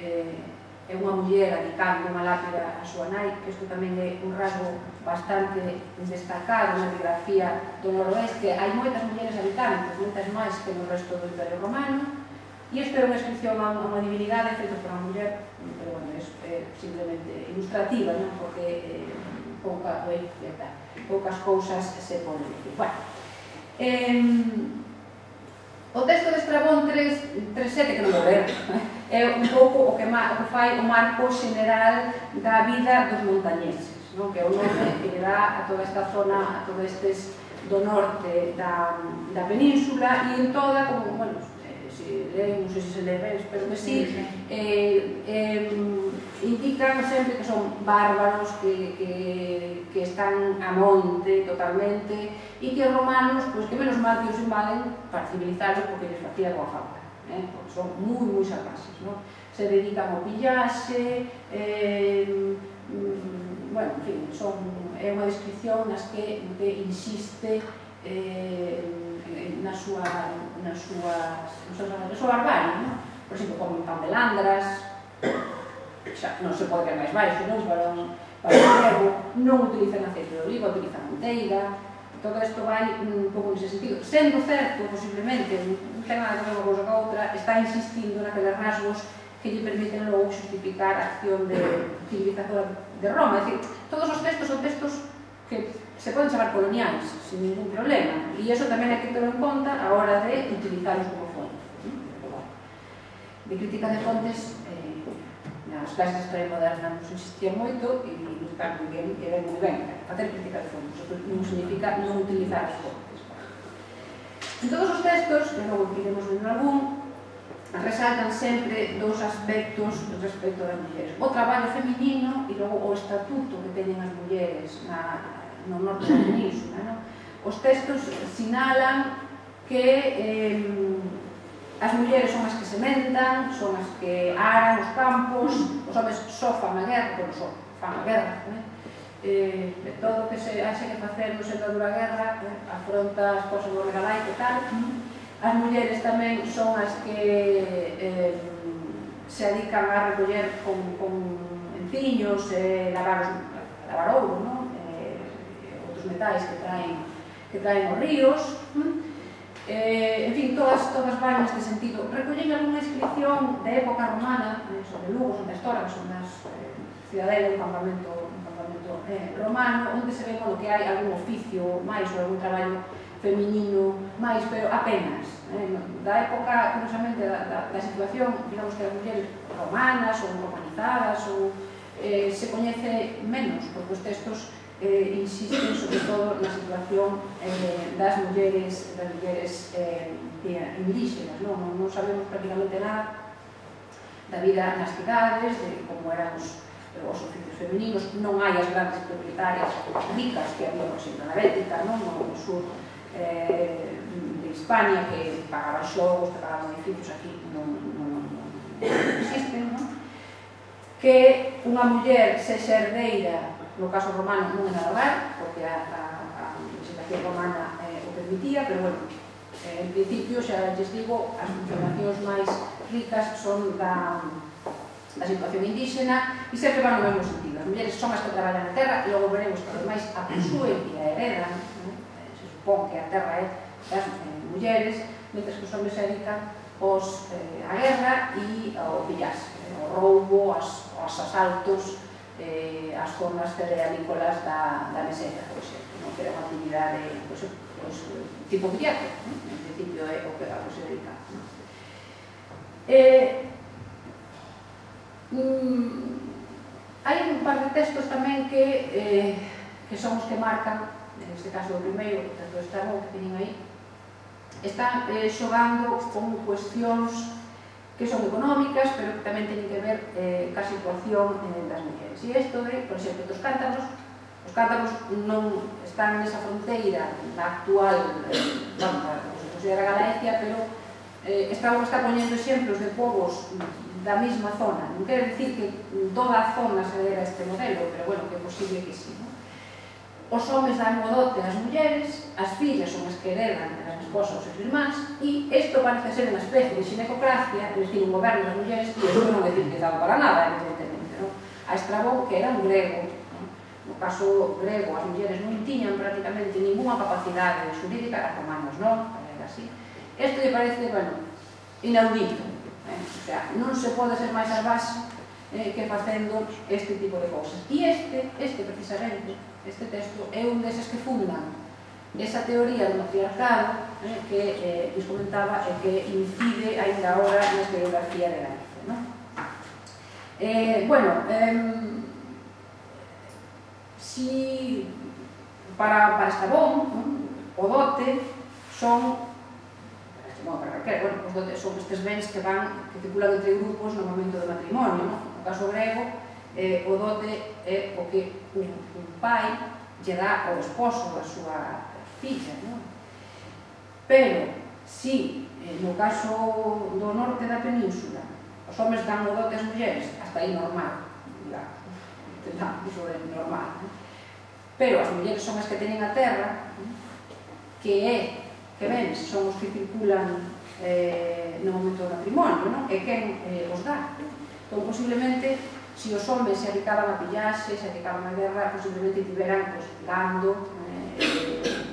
é, é unha muller adicando unha lápida a súa nai, que isto tamén é un rasgo bastante destacado na biografía do noroeste. Hai moitas mulleres habitantes, moitas máis que no resto do Imperio Romano, E isto é unha inscripción a unha divinidade feita por unha muller, pero bueno, é, é eh, simplemente ilustrativa, non? porque eh, pouca, oi, tal, poucas cousas se poden. Bueno, eh, o texto de Estrabón 3, 37, que non vou ler, é un pouco o que, ma, o que fai o marco general da vida dos montañeses, non? que é o nome que lle dá a toda esta zona, a todos estes do norte da, da península e en toda, como, bueno, leu, non sei se se lee ben, espero que sí, eh, eh, indican sempre que son bárbaros, que, que, que están a monte totalmente, e que os romanos, pois que menos mal que os invaden para civilizarlos porque les facía boa falta, eh, porque son moi, moi salvaxes, non? se dedican ao pillaxe, eh, mm, bueno, en fin, son, é unha descripción nas que, que insiste eh, na súa, na súa, na súa, na súa barbarie, non? Por exemplo, comen pan de landras, xa, non se pode que máis baixo, non? Para un, para un rego, non utilizan aceite de oliva, utilizan manteiga, todo isto vai un pouco nese sentido. Sendo certo, posiblemente, non ten nada que ver unha cousa que outra, está insistindo naqueles rasgos que lle permiten logo justificar a acción de civilizadora de Roma. É dicir, todos os textos son textos que se poden chamar coloniais, sin ningún problema. E iso tamén hai que ter en conta a hora de utilizarlos como fonte. De crítica de fontes, eh, nas clases de historia moderna non insistía moito e está moi ben, e ben moi ben, facer crítica de fontes, non significa non utilizar as fontes. En todos os textos, que logo iremos ver algún, resaltan sempre dous aspectos respecto das mulleres. O traballo feminino e logo o estatuto que teñen as mulleres na no norte da península. No? Os textos sinalan que eh, as mulleres son as que sementan, son as que aran os campos, os homens só fan a guerra, pero só fan a guerra. Né? Eh, de todo o que se haxe que facer no sendo dura guerra, eh, afronta as cosas do regalai e tal. As mulleres tamén son as que eh, se adican a recoller con, con enciños, eh, lavar, os, lavar ouro, non? dos metais que traen, que traen os ríos, eh, en fin, todas, todas van neste sentido. Recollín algunha inscripción de época romana eh, sobre Lugo, sobre Estora, que son das eh, cidadela do campamento, do campamento eh, romano, onde se ve lo que hai algún oficio máis ou algún traballo feminino máis, pero apenas. Eh, da época, curiosamente, da, da, da situación, digamos que as mulleres romanas ou romanizadas ou eh, se coñece menos, porque os textos eh, insisten sobre todo na situación eh, das mulleres das mulleres eh, indígenas non, non sabemos prácticamente nada da vida nas cidades de como eran os, eh, os oficios femeninos non hai as grandes propietarias ricas que había, por exemplo, na Bélgica non, no sur eh, de Hispania que pagaban xogos, que pagaban edificios aquí non, non, non, non existen non? que unha muller se xerdeira no caso romano non era legal, porque a, a, a legislación romana eh, o permitía, pero bueno, eh, en principio xa lles digo, as informacións máis ricas son da, da situación indígena e sempre van no mesmo sentido. As mulleres son as que traballan a terra e logo veremos que ademais a posúen e a heredan, né? Eh, se supón que a terra é das eh, mulleres, mentre que os homens se dedican os, eh, a guerra e ao pillaxe, eh, o roubo, as, os asaltos, eh, as formas cerealícolas da, da meseta, por exemplo, non? que era unha actividade pois, pois, tipo criato, non? en principio é o que a se dedica. Non? Eh, mm, hai un par de textos tamén que, eh, que son os que marcan, neste caso o primeiro, tanto está o que teñen aí, están eh, xogando con cuestións que son económicas, pero que tamén teñen que ver eh, ca situación eh, das mulleres. E isto de, por exemplo, dos cántabros, os cántabros non están nesa fronteira na actual, eh, non, se considera Galicia, pero eh, está, está poñendo exemplos de povos da mesma zona. Non quero dicir que toda a zona se dera este modelo, pero bueno, que é posible que sí. Non? os homens dan o dote ás mulleres, as fillas son as que heredan as esposas aos seus irmáns, e isto parece ser unha especie de xinecocracia, é dicir, un goberno das mulleres, e isto non é dicir que daba para nada, evidentemente, non? A Estrabón, que era un grego, non? no caso grego, as mulleres non tiñan prácticamente ninguna capacidade jurídica, as romanos non, era así. Isto lle parece, bueno, inaudito, eh? o sea, non se pode ser máis as eh, que facendo este tipo de cousas. E este, este precisamente, este texto é un deses que fundan esa teoría do matriarcado eh, que eh, vos comentaba e eh, que incide ainda agora na historiografía de Galicia. No? Eh, bueno, eh, si para, para Estabón, ¿no? o dote son bueno, para Raquel, bueno, os dotes son estes bens que van que circulan entre grupos no momento do matrimonio, no, no caso grego, eh, o dote é o que un, un pai lle dá ao esposo a súa filla, non? Pero, si, eh, no caso do norte da península, os homens dan o dote as mulleres, hasta aí normal, digamos, entendamos é normal, non? Pero as mulleres son as que teñen a terra, non? que é, que ben, son os que circulan eh, no momento do matrimonio, non? e quen eh, os dá. Entón, posiblemente, se os homens se dedicaban a pillaxe, se dedicaban a guerra, posiblemente tiveran pois, pues, gando, eh,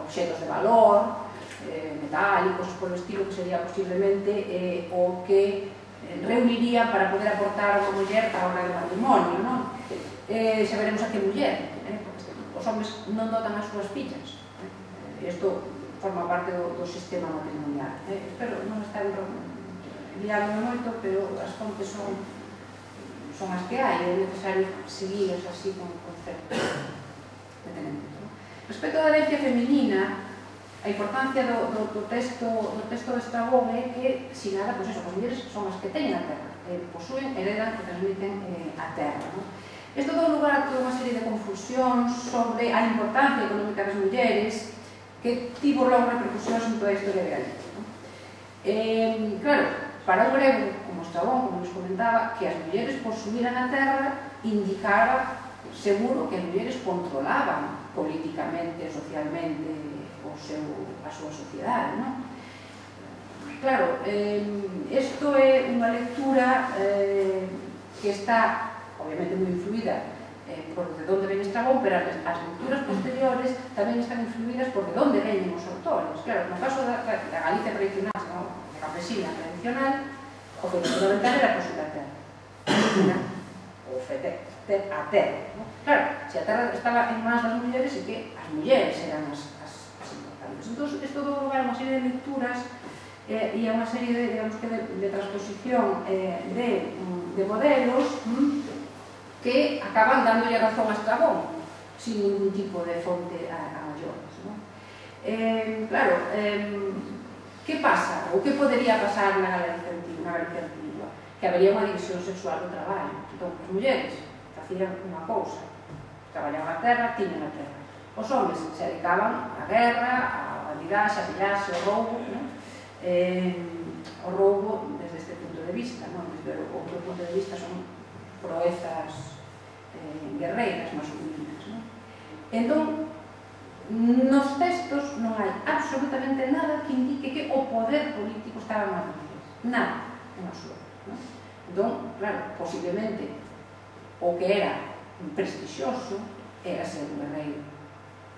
obxetos de valor, eh, metálicos, por o estilo que sería posiblemente eh, o que eh, reuniría para poder aportar a unha muller a hora do matrimonio, non? Eh, xa veremos a que muller, eh? os homens non dotan as súas fillas. Eh? Isto forma parte do, do sistema matrimonial. Eh? Espero non estar liándome moito, pero as fontes son son as que hai, é necesario seguirlas así como concepto que tenemos. ¿no? Respecto da herencia feminina, a importancia do, do, do texto do texto de Estrabón é que si nada, pois pues eso, as mulleres son as que teñen a terra, eh, posúen, heredan e transmiten eh, a terra. ¿no? Isto dou lugar a toda unha serie de confusións sobre a importancia económica das mulleres que tivo logo repercusións en toda a historia de Galicia. ¿no? Eh, claro, para o grego como Estrabón, como nos comentaba, que as mulleres posuíran a terra indicaba seguro que as mulleres controlaban políticamente, socialmente o seu, a súa sociedade. Non? Claro, eh, isto é unha lectura eh, que está obviamente moi influída eh, por de onde ven Estrabón, pero as, as lecturas posteriores tamén están influídas por de onde veñen os autores. Claro, no caso da, da Galicia tradicional, no, da campesina tradicional, o coñecido mental era consultar terra. ou fete, ter a terra. No? Claro, se a terra estaba en mans das mulleres e que as mulleres eran as, as, as importantes. Entón, isto todo era unha serie de lecturas eh, e a unha serie de, digamos que de, de transposición eh, de, de modelos mm, que acaban dándolle razón a Estrabón sin ningún tipo de fonte a, a Jones. ¿no? Eh, claro, eh, que pasa ou que podería pasar na Galicia Arte Antigua que habería unha división sexual do traballo entón, as mulleres facían unha cousa traballaban a terra, tiñan a terra os homens se dedicaban á guerra á bandidaxe, a pillaxe, ao roubo non? Eh, o roubo desde este punto de vista non? desde o outro punto de vista son proezas eh, guerreiras masculinas non? entón nos textos non hai absolutamente nada que indique que o poder político estaba nas mulleres nada en unha súa. Non? Entón, claro, posiblemente, o que era prestixioso era ser un guerreiro,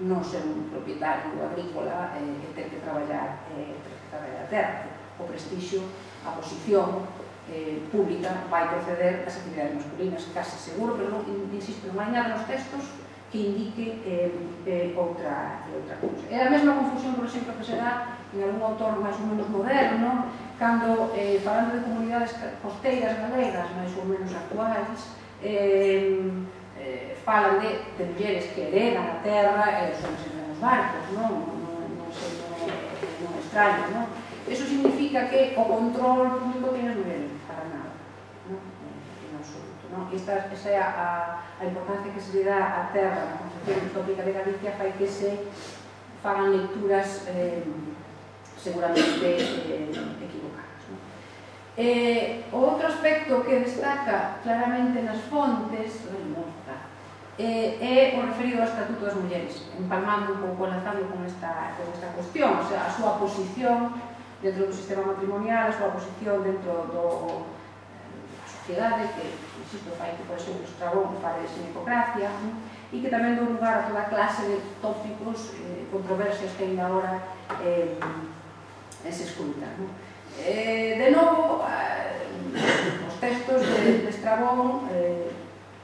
non ser un propietario agrícola eh, e eh, ter que traballar, eh, ter que traballar a terra. O prestixio, a posición eh, pública vai proceder ás actividades masculinas, case seguro, pero non, insisto, non hai nada nos textos que indique eh, eh, outra, outra cousa. É a mesma confusión, por exemplo, que se dá en algún autor máis ou menos moderno, cando eh, falando de comunidades costeiras galegas, máis ou menos actuais, eh, eh, falan de, de mulleres que heredan a terra e eh, son nos barcos, non? Non, non, sei, non, non extraño, non? Eso significa que o control público tiene as mulleres, para nada, non? Eh, en absoluto, non? Esta, esa é a, a importancia que se lle dá a terra na concepción Histórica de Galicia fai que se fagan lecturas eh, seguramente eh, Eh, outro aspecto que destaca claramente nas fontes eh, é o referido ao Estatuto das Mulleres, empalmando un pouco enlazando con esta, con esta cuestión, o sea, a súa posición dentro do sistema matrimonial, a súa posición dentro do da sociedade que, insisto, fai que, por exemplo, Estrabón fale de sinipocracia, e que tamén dou lugar a toda clase de tópicos, eh, controversias que ainda agora eh, se escutan. Non? Eh, de novo, eh, os textos de, de Estrabón, eh,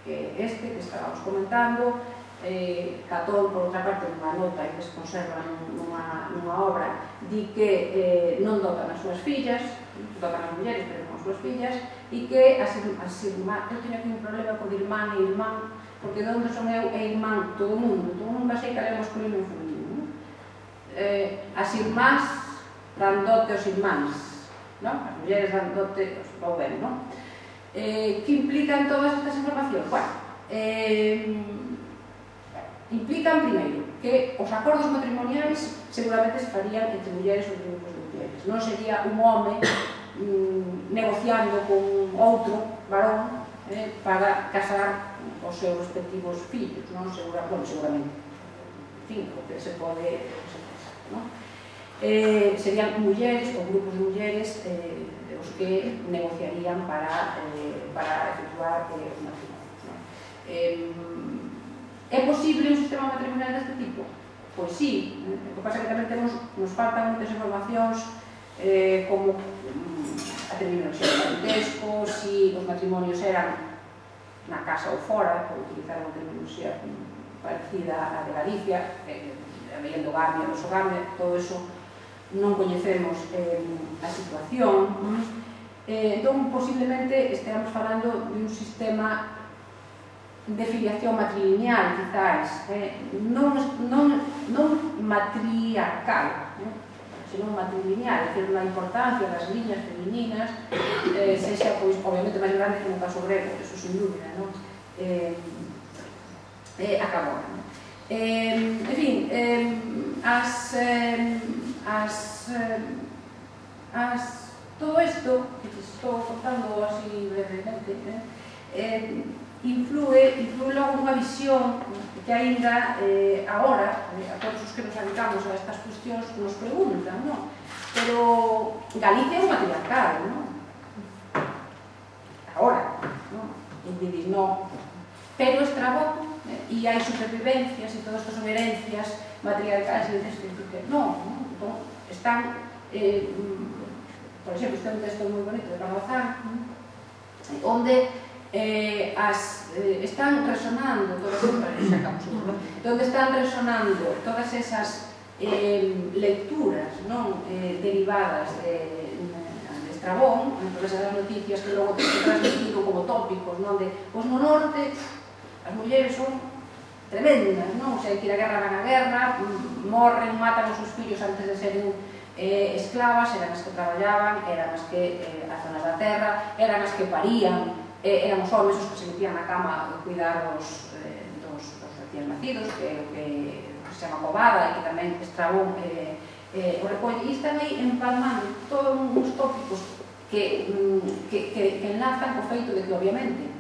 que este que estábamos comentando, eh, Catón, por outra parte, nunha nota que se conserva nunha, nunha obra, di que eh, non dotan as súas fillas, dotan as mulleres, pero non as súas fillas, e que as, as irmán, eu teño aquí un problema con irmán e irmán, porque donde son eu e irmán todo o mundo, todo o mundo vai que é masculino e feminino. Eh, as irmás dan dote aos irmáns, non? as mulleres dan dote, ou ben, non? Eh, que implican todas estas informacións? Bueno, eh, implican primeiro que os acordos matrimoniais seguramente se farían entre mulleres ou grupos de mulleres. Non sería un home mm, negociando con outro varón eh, para casar os seus respectivos fillos, non? Segura, bueno, seguramente, cinco que se pode, se pode non? eh, serían mulleres ou grupos de mulleres eh, os que negociarían para, eh, para efectuar eh, os matrimonios. No? Eh, é posible un sistema matrimonial deste tipo? Pois sí, ¿eh? o que pasa que tamén temos, nos faltan moitas informacións eh, como mm, a terminoloxía do parentesco, si os matrimonios eran na casa ou fora, por utilizar unha terminoloxía parecida á de Galicia, eh, a Mellendo Gambia, a Gambia, todo eso non coñecemos eh, a situación eh, entón posiblemente esteamos falando dun sistema de filiación matrilineal quizás eh, non, non, non matriarcal eh, non? senón matrilineal, é dicir, unha importancia das liñas femininas eh, sexa, pois, obviamente, máis grande que no caso grego, eso sin dúbida, non? Eh, eh, acabou. Non? Eh, en fin, eh, as eh, as, eh, as, todo isto que te estou contando así brevemente eh, eh, influe, influe logo unha visión que aínda eh, agora, eh, a todos os que nos habitamos a estas cuestións, nos preguntan, non? Pero Galicia é un matriarcado, non? Agora, non? E dices, non. Pero estrabou eh, e hai supervivencias e todo isto son herencias matriarcais e dices, non, non? tempo están eh, por exemplo, este é un texto moi bonito de Ramazán onde eh, as, eh, están resonando todas sacamos donde están resonando todas esas eh, lecturas non eh, derivadas de, de Estrabón todas esas noticias que logo se transmitido como tópicos non? De, pois no norte as mulleres son tremendas, non? Xa que ir a guerra van a guerra, morren, matan os seus fillos antes de ser un eh, esclavas, eran as que traballaban, eran as que eh, as zonas da terra, eran as que parían, eh, eran os homens os que se metían na cama a cuidar os, eh, dos, dos recién nacidos, que, que, que se chama cobada e que tamén estrabón eh, eh, o recolle. E están aí empalmando todos uns tópicos que, mm, que, que, que enlazan co feito de que, obviamente,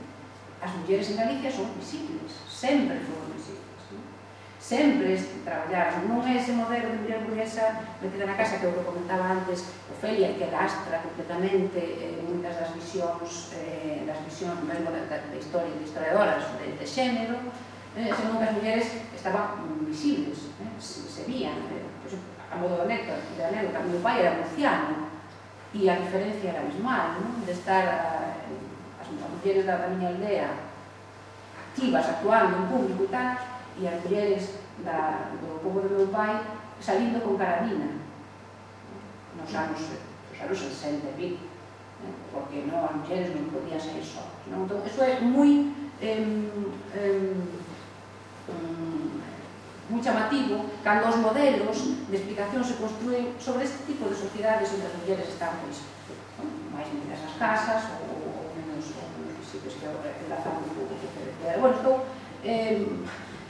as mulleres en Galicia son visibles, sempre foron sempre traballar, Non é ese modelo de muller burguesa metida na casa que eu comentaba antes, Ofelia, que lastra completamente eh, moitas das visións, eh, das visións mesmo da, da historia, de historiadoras de, de xénero, eh, senón que as mulleres estaban visibles, eh, se, se vían. Eh, pues, a modo de anécdota, de anécdota, meu pai era murciano, e a diferencia era abismal, non? de estar eh, a, as mulleres da, da miña aldea activas, actuando en público e tal, e as mulleres da, do povo do meu pai salindo con carabina nos anos, nos anos 60 e pico eh, porque non, as mulleres non podían sair só non? Entón, eso é moi eh, eh, um, moi chamativo cando os modelos de explicación se construen sobre este tipo de sociedades onde as mulleres están pois, máis metidas nas casas ou, ou menos, ou menos sitios que agora enlazan un pouco bueno, estou eh,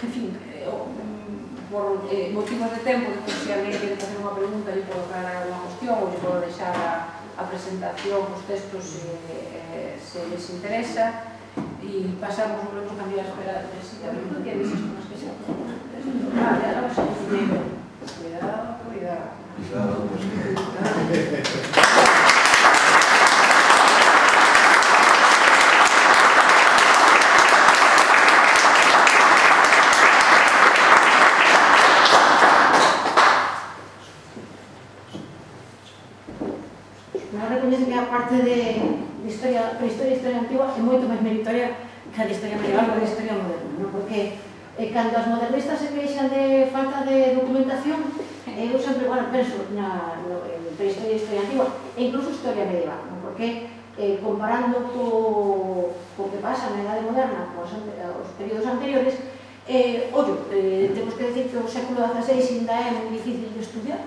en fin, eh, mm, por eh, motivos de tempo, que se alguén quere facer unha pregunta, lle podo aclarar unha cuestión ou lle podo deixar a, a presentación, os textos, se, eh, se les interesa, e pasamos un pouco cambiar a espera de presidenta, pero non tienes isto máis que xa. Vale, ahora vamos a cuidado, cuidado. Cuidado, cuidado. parte de, de historia, prehistoria e historia antigua é moito máis meritoria que a de historia medieval ou de historia moderna, non? porque e, cando as modernistas se queixan de falta de documentación, eh, eu sempre, bueno, penso na, no, en prehistoria e historia antigua, e incluso historia medieval, non? porque eh, comparando co, co que pasa na Edade Moderna cos os períodos anteriores, eh, ollo, eh, temos que decir que o século XVI ainda é moi difícil de estudiar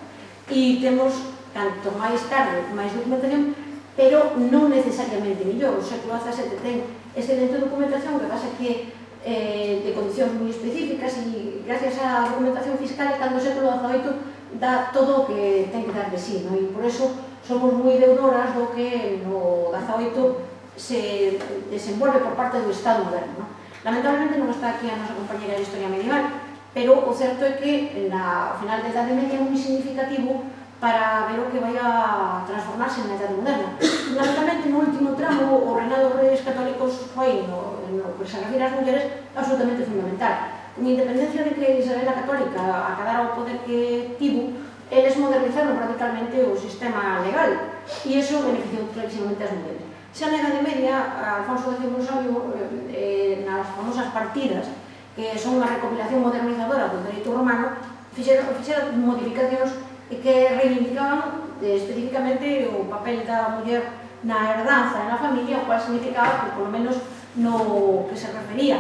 e temos, canto máis tarde, máis documentación, pero non necesariamente millor, o século que o ACA te ten excelente documentación, que pasa que eh, de condicións moi específicas e gracias á documentación fiscal cando o século XVIII dá todo o que ten que dar de sí, no? e por eso somos moi deudoras do que no XVIII se desenvolve por parte do Estado moderno. No? Lamentablemente non está aquí a nosa compañera de Historia Medieval, pero o certo é que na, final da Idade Media é moi significativo para ver o que vai a transformarse na Edade Moderna. Fundamentalmente, no último tramo, o reinado dos reis católicos foi, no, no que se refira ás mulleres, absolutamente fundamental. Con independencia de que Isabel a Católica acadara o poder que tivo, eles modernizaron radicalmente o sistema legal e iso beneficiou clarísimamente as mulleres. Xa na Edade Media, Alfonso X Sabio, eh, nas famosas partidas, que son unha recopilación modernizadora do dereito romano, fixeron, fixeron modificacións e que reivindicaban eh, especificamente o papel da muller na herdanza e na familia, o cual significaba que, polo menos, no que se refería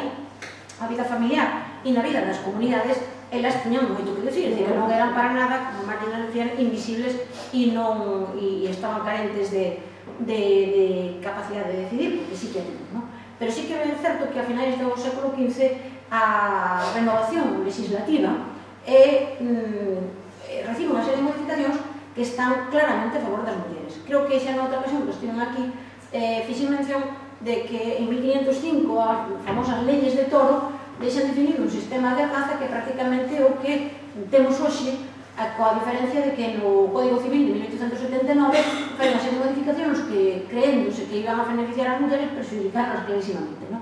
á vida familiar e na vida das comunidades, elas tiñan moito que decir, que non eran para nada, como máquinas decían, invisibles e non e estaban carentes de, de, de capacidade de decidir, porque sí que tiñan, non? Pero sí que é certo que a finais do século XV a renovación legislativa é mm, eh, unha serie de modificacións que están claramente a favor das mulleres. Creo que xa na outra ocasión que estiven aquí eh, fixen mención de que en 1505 as famosas leyes de toro deixan definir un sistema de caza que prácticamente o que temos hoxe a coa diferencia de que no Código Civil de 1879 fai unha serie de modificacións que creéndose que iban a beneficiar as mulleres perxudicarnos clarísimamente, non?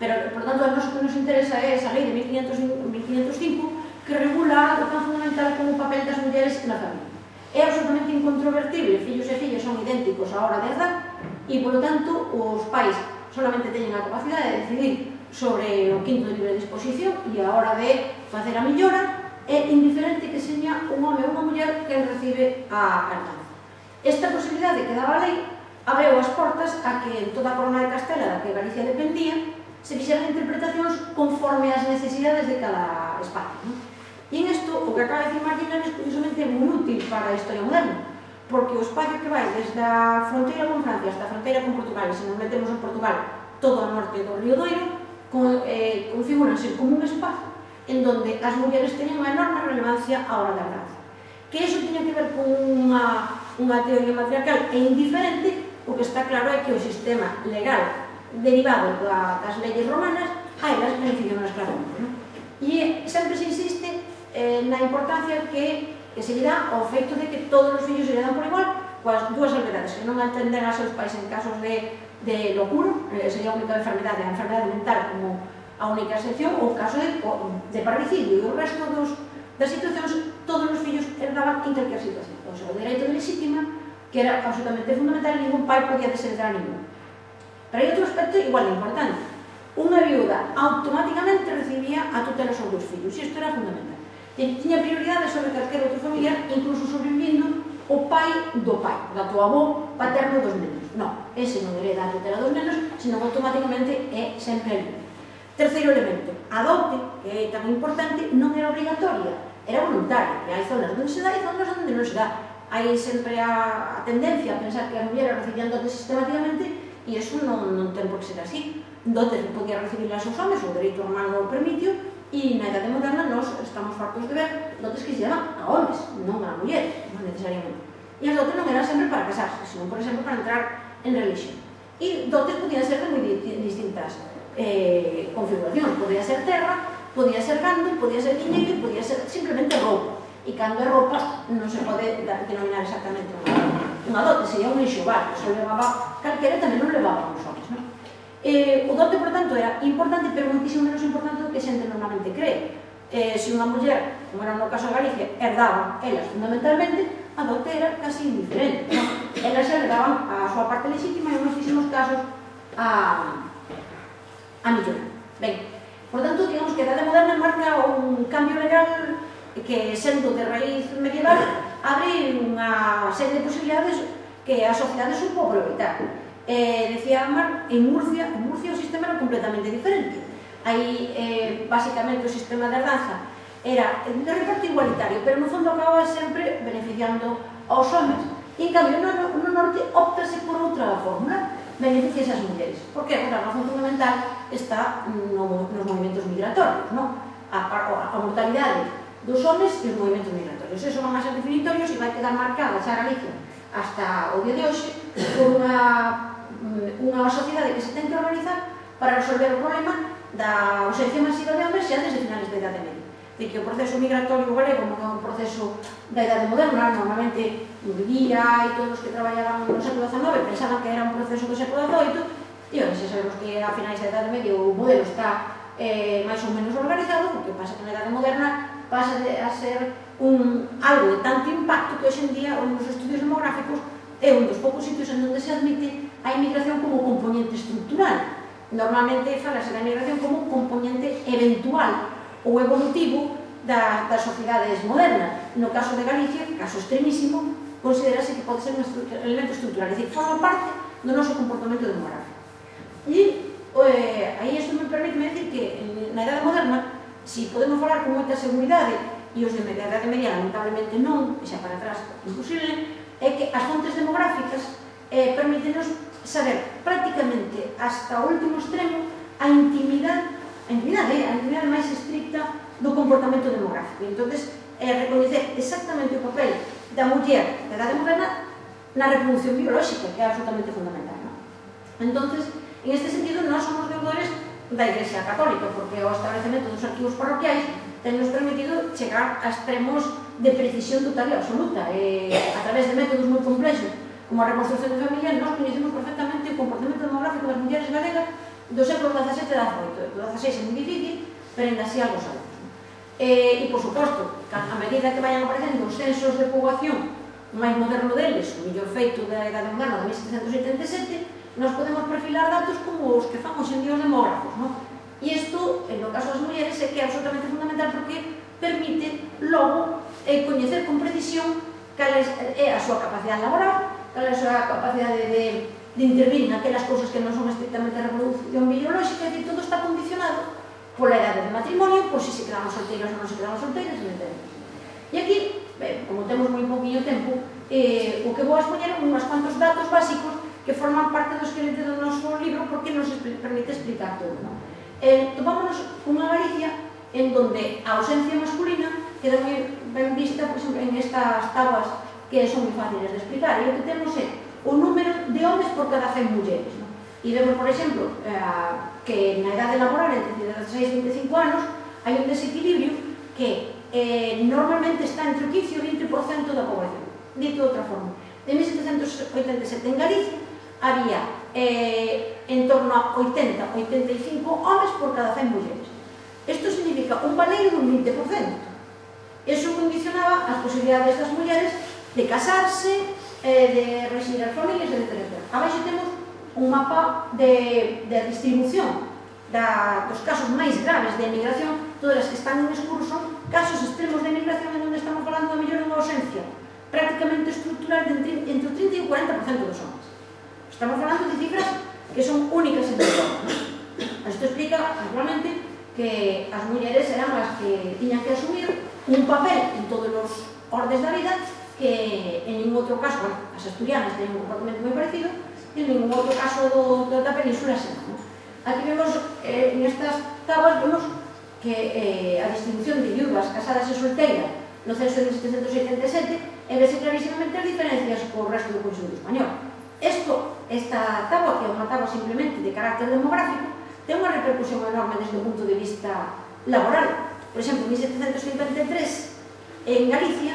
Pero, por tanto, a nos que nos interesa é esa lei de 1505 que regula o tan fundamental como o papel das mulleres na familia. É absolutamente incontrovertible, fillos e fillas son idénticos á hora de edad e, polo tanto, os pais solamente teñen a capacidade de decidir sobre o quinto de libre disposición e a hora de facer a millora é indiferente que seña un home ou unha muller que recibe a herdanza. Esta posibilidade que daba a lei abreu as portas a que en toda a corona de Castela da que Galicia dependía se fixeran interpretacións conforme ás necesidades de cada espacio. Non? E isto, o que acaba de dicir Martín é curiosamente moi útil para a historia moderna, porque o espacio que vai desde a fronteira con Francia hasta a fronteira con Portugal, e se nos metemos en Portugal todo a norte do Río Doiro, con, eh, configúranse como un espazo en donde as mulleres teñen unha enorme relevancia á hora da gracia. Que iso tiña que ver con unha, unha teoría matriarcal e indiferente, o que está claro é que o sistema legal derivado da, das leyes romanas hai das beneficios nas claramente. Non? E sempre se insiste eh, na importancia que, que se lle dá ao feito de que todos os fillos se lle dan por igual coas dúas enfermedades, que non atenden a seus pais en casos de, de locura, eh, sería a única enfermedade, a enfermedade mental como a única excepción, ou caso de, de parricidio, e o resto dos, das situacións, todos os fillos herdaban en calquera situación. Pois o seu dereito de legítima, que era absolutamente fundamental, ningún pai podía desentrar a ningún. Pero hai outro aspecto igual importante. Unha viuda automáticamente recibía a tutela sobre os fillos, e isto era fundamental tiña prioridade sobre calquera outro familiar, incluso sobrevivindo o pai do pai, da tua avó paterno dos nenos. Non, ese non hereda a tutela dos nenos, senón automáticamente é sempre aí. Terceiro elemento, a dote, que é tan importante, non era obrigatoria, era voluntaria. E hai zonas onde se dá e zonas onde non se dá. Hai sempre a, a tendencia a pensar que as mulleres recibían dotes sistemáticamente e iso non, non ten por que ser así. Dotes podían recibir as os homens, o dereito romano non permitio, E na idade moderna nós estamos fartos de ver dotes que se daban a homens, non a mulleres, non necesariamente. E as dotes non eran sempre para casarse, senón, por exemplo, para entrar en religión. E dotes podían ser de moi distintas eh, configuracións. Podía ser terra, podía ser gando, podía ser dinheiro, podía ser simplemente roupa. E cando é roupa non se pode denominar exactamente unha dote. Unha dote sería un enxoval, que se levaba calquera tamén non levaba un só. Eh, o dote, por tanto, era importante, pero muitísimo menos importante do que a xente normalmente cree. Eh, se unha muller, como era no caso de Galicia, herdaba elas fundamentalmente, a dote era casi indiferente. No? Elas herdaban a súa parte legítima e en muitísimos casos a, a millora. Ben, por tanto, digamos que a Edade Moderna marca un cambio legal que, sendo de raíz medieval, abre unha serie de posibilidades que a sociedade supo aproveitar eh, decía Amar, en Murcia, en Murcia o sistema era completamente diferente. Aí, eh, basicamente, o sistema de raza era de reparto igualitario, pero no fondo acababa sempre beneficiando aos homens, e en cambio no, no norte optase por outra fórmula, beneficias as mulleres. Por que? Porque a razón fundamental está mm, no, nos movimentos migratorios, no? A, a, a mortalidade dos homens e os movimentos migratorios. Eso van a ser definitorios e vai quedar marcada xa a Galicia hasta o día de hoxe por unha unha sociedade que se ten que organizar para resolver o problema da ausencia masiva de hombres xa desde finales da Idade Media. De que o proceso migratorio galego non é un proceso da Idade Moderna, normalmente Hungría e todos os que traballaban no século XIX pensaban que era un proceso do século XVIII e hoxe sabemos que a finais da Idade Media o modelo está eh, máis ou menos organizado, o que pasa que na Idade Moderna pasa de, a ser un, algo de tanto impacto que hoxe en día os estudios demográficos é un dos poucos sitios en onde se admite a inmigración como componente estructural. Normalmente falase da inmigración como componente eventual ou evolutivo da, das sociedades modernas. No caso de Galicia, caso extremísimo, considerase que pode ser un elemento estructural, é dicir, forma parte do noso comportamento demográfico. E eh, aí isto me permite decir que na idade moderna, si podemos falar con moita seguridade, e os de idade media lamentablemente non, xa para atrás imposible, é que as fontes demográficas eh, permítenos saber prácticamente hasta o último extremo a intimidade, a intimidade, eh, a intimidade máis estricta do comportamento demográfico. Entonces, eh, recoñecer exactamente o papel da muller da edade moderna na reproducción biolóxica, que é absolutamente fundamental. ¿no? Entonces, en este sentido, nós somos deudores da Iglesia Católica, porque o establecemento dos arquivos parroquiais tenos permitido chegar a extremos de precisión total e absoluta, eh, a través de métodos moi complexos, como a reconstrucción de familia, nós coñecemos perfectamente o comportamento demográfico das mulleres galegas do século XVII e XVIII. O XVI é moi difícil, pero ainda así algo sabemos. E, eh, e, por suposto, a medida que vayan aparecendo os censos de poboación máis moderno deles, o millor feito da edade moderna de 1787, nos podemos perfilar datos como os que fan os envíos demógrafos. Non? E isto, en no caso das mulleres, é que é absolutamente fundamental porque permite logo eh, coñecer con precisión cal é a súa capacidade laboral, cal é a capacidade de, de intervir naquelas cousas que non son estrictamente reproducción biolóxica, e todo está condicionado pola edade de matrimonio, por se si se quedamos solteiros ou non se quedamos solteiros, entendemos. E aquí, ben, como temos moi poquinho tempo, eh, o que vou expoñer unhas cuantos datos básicos que forman parte do esqueleto do noso libro porque nos permite explicar todo. Non? Eh, tomámonos unha Galicia en donde a ausencia masculina queda moi ben vista, por exemplo, en estas tabas que son moi fáciles de explicar. E o que temos é o número de homes por cada 100 mulleres. Non? E vemos, por exemplo, eh, que na idade laboral entre 16 e 25 anos hai un desequilibrio que eh, normalmente está entre o 15 e o 20% da poboación. Dito de outra forma, de 1787 en Galicia había eh, en torno a 80, 85 homes por cada 100 mulleres. Isto significa un valeiro dun 20%. Eso condicionaba as posibilidades das mulleres de casarse, eh, de residir as familias, etc. Abaixo temos un mapa de, de distribución da, dos casos máis graves de emigración, todas as que están en discurso, casos extremos de emigración en onde estamos falando a mellor unha ausencia prácticamente estructural de entre, entre o 30 e o 40% dos homens. Estamos falando de cifras que son únicas en Europa. Isto explica, naturalmente, que as mulleres eran as que tiñan que asumir un papel en todos os ordes da vida que en ningún outro caso, bueno, as asturianas teñen un comportamento moi parecido, e en ningún outro caso do, do, da península se non. Aquí vemos, eh, nestas tabas, vemos que eh, a distinción de viúvas casadas e solteiras no censo de 1787 envese clarísimamente as diferencias co resto do conxunto Español. Esto, esta tabua, que é unha tabua simplemente de carácter demográfico, ten unha repercusión enorme desde o punto de vista laboral. Por exemplo, en 1753, en Galicia,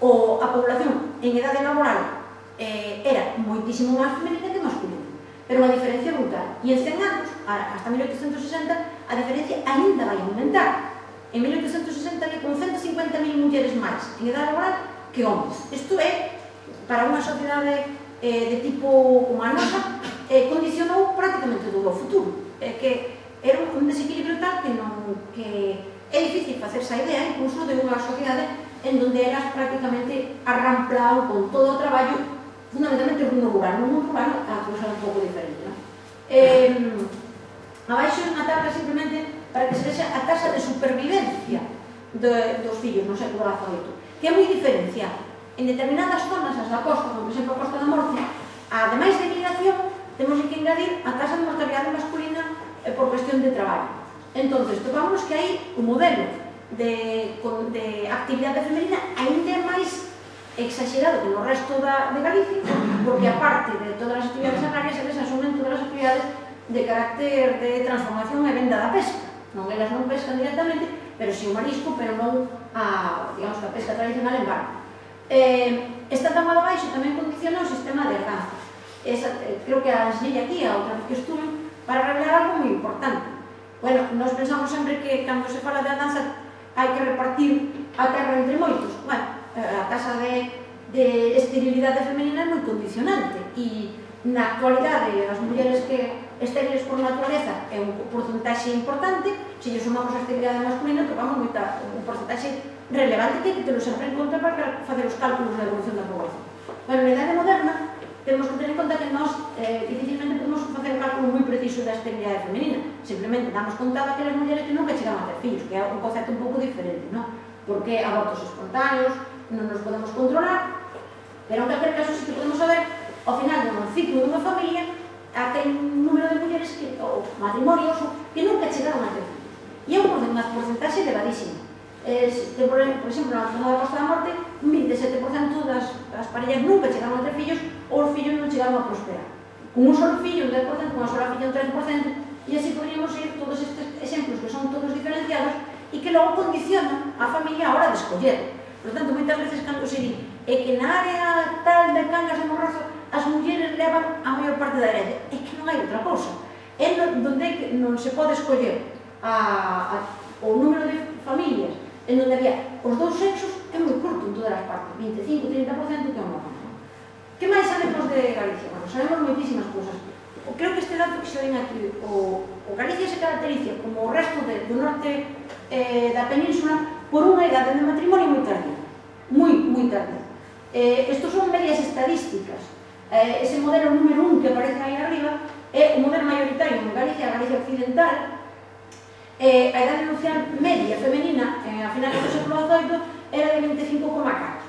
o a población en edade laboral eh, era moitísimo máis femenina que masculina pero unha diferencia brutal e en 100 anos, hasta 1860 a diferencia ainda vai aumentar en 1860 había con 150.000 mulleres máis en edade laboral que homens. Isto é, para unha sociedade eh, de tipo como a nosa, eh, condicionou prácticamente todo o futuro. É que era un desequilibrio tal que, non, que é difícil facerse a idea incluso de unha sociedade en donde eras prácticamente arramplado con todo o traballo, fundamentalmente no urbano, no mundo urbano a cousa un pouco diferente. Non? Eh, abaixo unha tabla simplemente para que se vexa a tasa de supervivencia de, dos fillos no século XVIII, que é moi diferencial. En determinadas zonas, as da costa, como por exemplo a costa da Morte, ademais de migración, temos que engadir a tasa de mortalidade masculina eh, por cuestión de traballo. Entonces, topamos que hai un modelo de, de actividade femenina ainda máis exagerado que no resto da, de Galicia, porque aparte de todas as actividades agrarias, eles asumen todas as actividades de carácter de transformación e venda da pesca. Non elas non pescan directamente, pero si o marisco, pero non a, digamos, a pesca tradicional en barco. Eh, esta tan de baixo tamén condiciona o sistema de herdanza. Esa, eh, creo que a enseñei aquí, a outra vez que estuve, para revelar algo moi importante. Bueno, nós pensamos sempre que cando se fala de herdanza hai que repartir a terra entre moitos. Bueno, eh, a tasa de, de esterilidade femenina é moi condicionante e na actualidade as mulleres que estériles por naturaleza é un porcentaxe importante se lle sumamos a esterilidade masculina tocamos moita, un porcentaxe relevante que hai que telo sempre en conta para facer os cálculos da evolución da poboación. Bueno, na idade moderna temos que ter en conta que nós eh, dificilmente podemos facer un cálculo moi preciso da esterilidade femenina. Simplemente damos conta daquelas mulleres que nunca chegan a ter fillos, que é un concepto un pouco diferente, non? Porque abortos espontáneos, non nos podemos controlar, pero en calquer caso sí que podemos saber, ao final dun ciclo dunha familia, aquel número de mulleres que, ou matrimonios que nunca chegaron a ter fillos. E é unha porcentaxe elevadísima eh, por, por exemplo, na zona da Costa da Morte, un 27% das, das parellas nunca chegaron a ter fillos ou os fillos non chegaron a prosperar. Con un solo fillo, un 10%, con unha sola filla, un 3%, e así podríamos ir todos estes exemplos que son todos diferenciados e que logo condicionan a familia a hora de escoller. Por tanto, moitas veces cando se di é que na área tal de Cangas de Morrazo as mulleres levan a maior parte da herencia. É que non hai outra cousa. É donde non se pode escoller a, a, o número de familias en donde había os dous sexos é moi curto en todas as partes, 25-30% que é unha. Que máis sabemos de Galicia? Bueno, sabemos moitísimas cousas. Creo que este dato que se ven aquí, o, o Galicia se caracteriza como o resto de, do norte eh, da península por unha idade de matrimonio moi tardía, moi, moi tardía. Eh, estos son medias estadísticas. Eh, ese modelo número 1 que aparece aí arriba é o modelo mayoritario en Galicia, Galicia Occidental, eh, a idade nupcial media femenina eh, a finales do século XVIII era de 25,4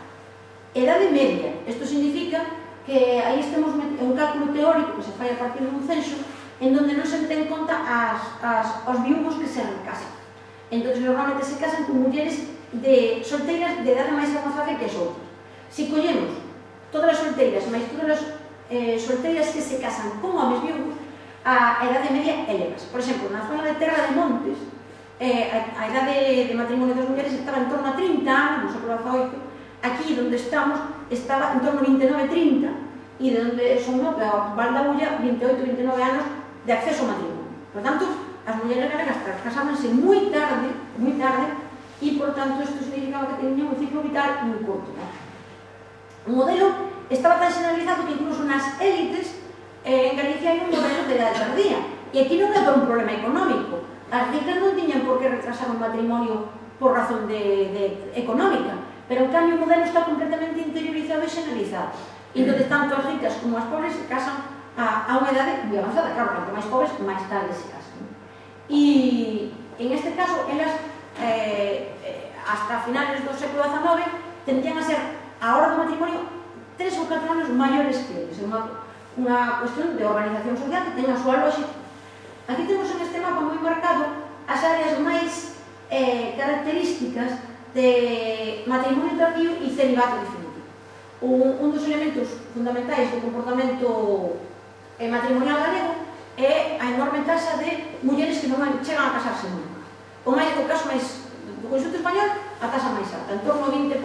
edade media. Isto significa que aí estemos un cálculo teórico que se fai a partir dun censo en donde non se ten conta as, as, os viúvos que se casan entón normalmente se casan con mulleres de solteiras de edade máis avanzada que as outras. Se collemos todas as solteiras máis todas as eh, solteiras que se casan con homens viúvos a Edade Media elevas. Por exemplo, na zona de Terra de Montes, eh, a, a idade de matrimonio das mulleres estaba en torno a 30 anos, no século XVIII, aquí onde estamos estaba en torno a 29-30, e de onde son no, a Val da Ulla, 28-29 anos de acceso ao matrimonio. Por tanto, as mulleres galegas casábanse moi tarde, moi tarde, e, por tanto, isto significaba que teña un ciclo vital moi corto. O modelo estaba tan generalizado que incluso nas élites eh, en Galicia hai un modelo de edad tardía e aquí non había un problema económico. As ricas non tiñan por que retrasar un matrimonio por razón de, de económica pero en cambio o modelo está completamente interiorizado e xeneralizado e entón tanto as ricas como as pobres se casan a, a unha edade moi avanzada claro, canto máis pobres, máis tarde se casan. E en este caso elas eh, hasta finales do século XIX tendían a ser a hora do matrimonio tres ou catro anos maiores que eles, unha unha cuestión de organización social que ten a súa lógica. Aquí temos en este mapa moi marcado as áreas máis eh, características de matrimonio tardío e celibato definitivo. Un, un dos elementos fundamentais do comportamento eh, matrimonial galego é a enorme taxa de mulleres que non chegan a casarse nunca. O máis o caso máis do conxunto español, a taxa máis alta. En torno ao 20%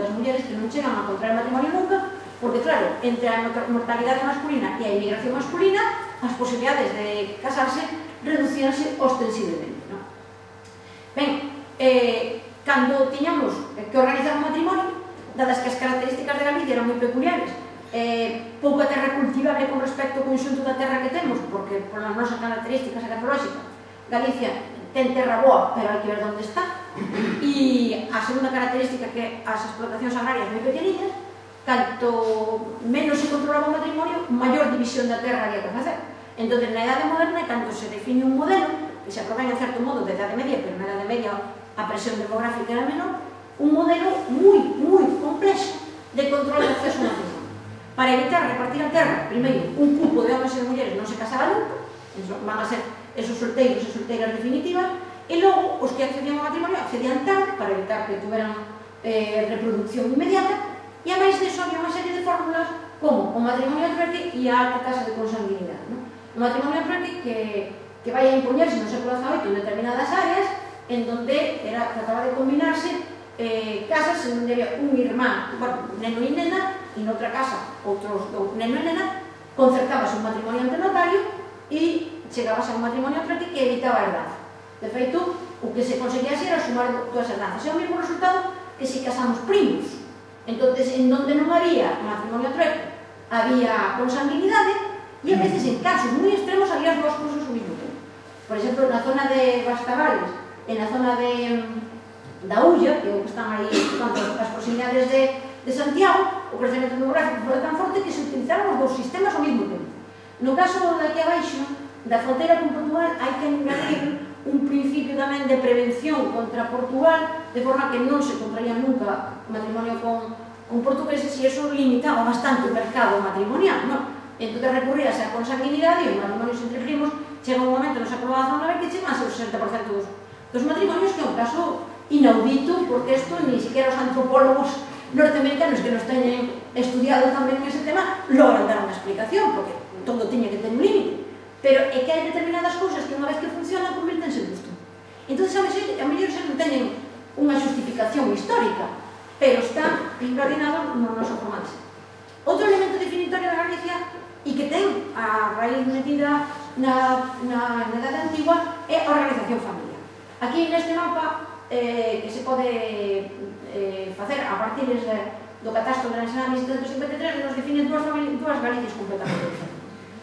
das mulleres que non chegan a contraer matrimonio nunca Porque claro, entre a mortalidade masculina e a emigración masculina, as posibilidades de casarse reducíanse ostensiblemente. Non? Ben, eh, cando tiñamos eh, que organizar un matrimonio, dadas que as características de Galicia eran moi peculiares, eh, pouca terra cultivable con respecto ao conxunto da terra que temos, porque por as nosas características agrolóxicas, Galicia ten terra boa, pero hai que ver onde está, e a segunda característica que as explotacións agrarias moi pequeninas, canto menos se controlaba o matrimonio, maior división da terra había que facer. Entón, na Edade Moderna, cando se define un modelo, que se aprovea en certo modo da Edade Media, pero na Edade Media a presión demográfica era menor, un modelo moi, moi complexo de control de acceso ao matrimonio. Para evitar repartir a terra, primeiro, un cupo de homens e de mulleres non se casaba nunca, van a ser esos solteiros e solteiras definitivas, e logo, os que accedían ao matrimonio accedían tarde para evitar que tuveran eh, reproducción inmediata, E a máis deso había unha serie de fórmulas como o matrimonio alberti e a alta casa de consanguinidade. Non? O matrimonio alberti que, que vai a impoñerse no século XVIII en determinadas áreas en donde era, trataba de combinarse eh, casas en donde había un irmán, bueno, neno e nena, e noutra casa, outros dous neno e nena, concertabas un matrimonio ante notario e chegabas a un matrimonio alberti que evitaba a herdanza. De feito, o que se conseguía así era sumar dúas herdanzas. E o mesmo resultado que se casamos primos, entonces en donde non había matrimonio treco había consanguinidade e a veces en casos moi extremos había os dos cursos tempo. por exemplo na zona de Bastavales e na zona de mm, da Ulla que é o que están aí tanto as proximidades de, de Santiago o crecemento demográfico foi tan forte que se utilizaron os dous sistemas ao mesmo tempo no caso daqui abaixo da frontera con Portugal hai que añadir un principio tamén de prevención contra Portugal, de forma que non se contraían nunca matrimonio con, con portugueses e eso limitaba bastante o mercado matrimonial, non? Entón recurríase a consanguinidade e os matrimonios entre primos chega un momento no século XIX que chega a ser o 60% dos, dos matrimonios que é un caso inaudito porque isto ni siquiera os antropólogos norteamericanos que nos teñen estudiado tamén ese tema logran dar unha explicación porque todo tiña que ter un límite Pero é que hai determinadas cousas que unha vez que funcionan convirtense en isto Entón, a veces, a mellor xa non teñen unha justificación histórica, pero está impregnados no noso romance. Outro elemento definitorio da Galicia e que ten a raíz metida na, na, na edade antigua é a organización familiar. Aquí neste mapa eh, que se pode eh, facer a partir de, do catastro de la de 1753 nos definen dúas, dúas Galicias completamente diferentes.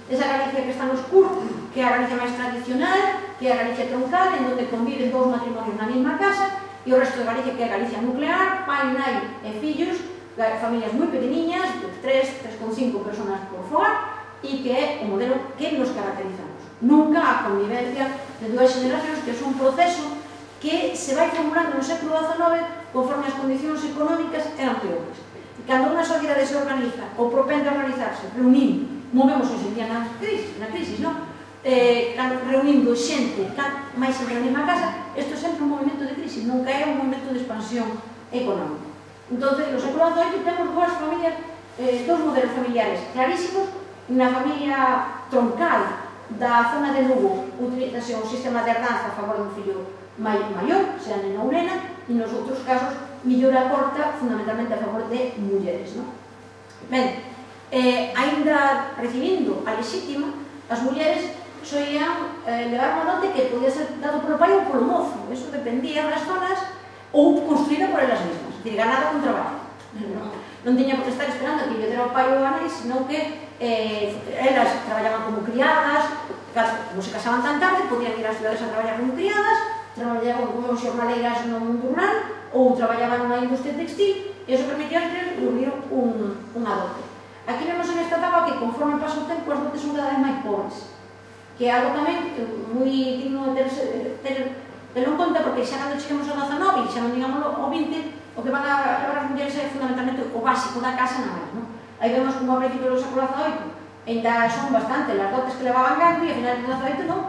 Esa Galicia que está no escuro, que é a Galicia máis tradicional, que é a Galicia troncal, en donde conviven dous matrimonios na mesma casa, e o resto de Galicia que é a Galicia nuclear, pai, nai e fillos, familias moi pequeniñas, de 3, 3,5 personas por fogar, e que é o modelo que nos caracterizamos. Nunca a convivencia de dúas generacións, que é un proceso que se vai formulando no século XIX conforme as condicións económicas eran peores. E cando unha sociedade se organiza ou propende a organizarse, reunindo movemos hoxe día na crisis, na crisis non? Eh, reunindo xente máis xente a mesma casa, isto é sempre un movimento de crisis, nunca é un movimento de expansión económica. Entón, no século XVIII temos dúas familias, eh, dous modelos familiares clarísimos, na familia troncal da zona de Lugo, utilizase o sistema de herdanza a favor do fillo maior, sea nena ou nena, e nos outros casos, millora corta fundamentalmente a favor de mulleres. Non? Ben, eh, ainda recibindo a lexítima, as mulleres soían eh, levar unha dote que podía ser dado polo pai ou polo mozo. Eso dependía das zonas ou construída por elas mesmas. Dicir, ganada con traballo. Non, non tiña por que estar esperando que lle dera o pai ou a nai, senón que eh, elas traballaban como criadas, como se casaban tan tarde, podían ir ás cidades a traballar como criadas, traballaban como xornaleiras no mundo rural ou traballaban na industria textil, e iso permitía unir un, unha adote Aquí vemos en esta etapa que conforme pasa o tempo as dotes son cada vez máis pobres. Que é algo tamén moi digno de ter, ter, ter en conta porque xa cando chegamos ao 19 xa non digamos o 20 o que van a levar as mulleres é fundamentalmente o básico da casa na non? Aí vemos como a principio do século XVIII ainda son bastante las dotes que levaban gangue e ao final do XVIII non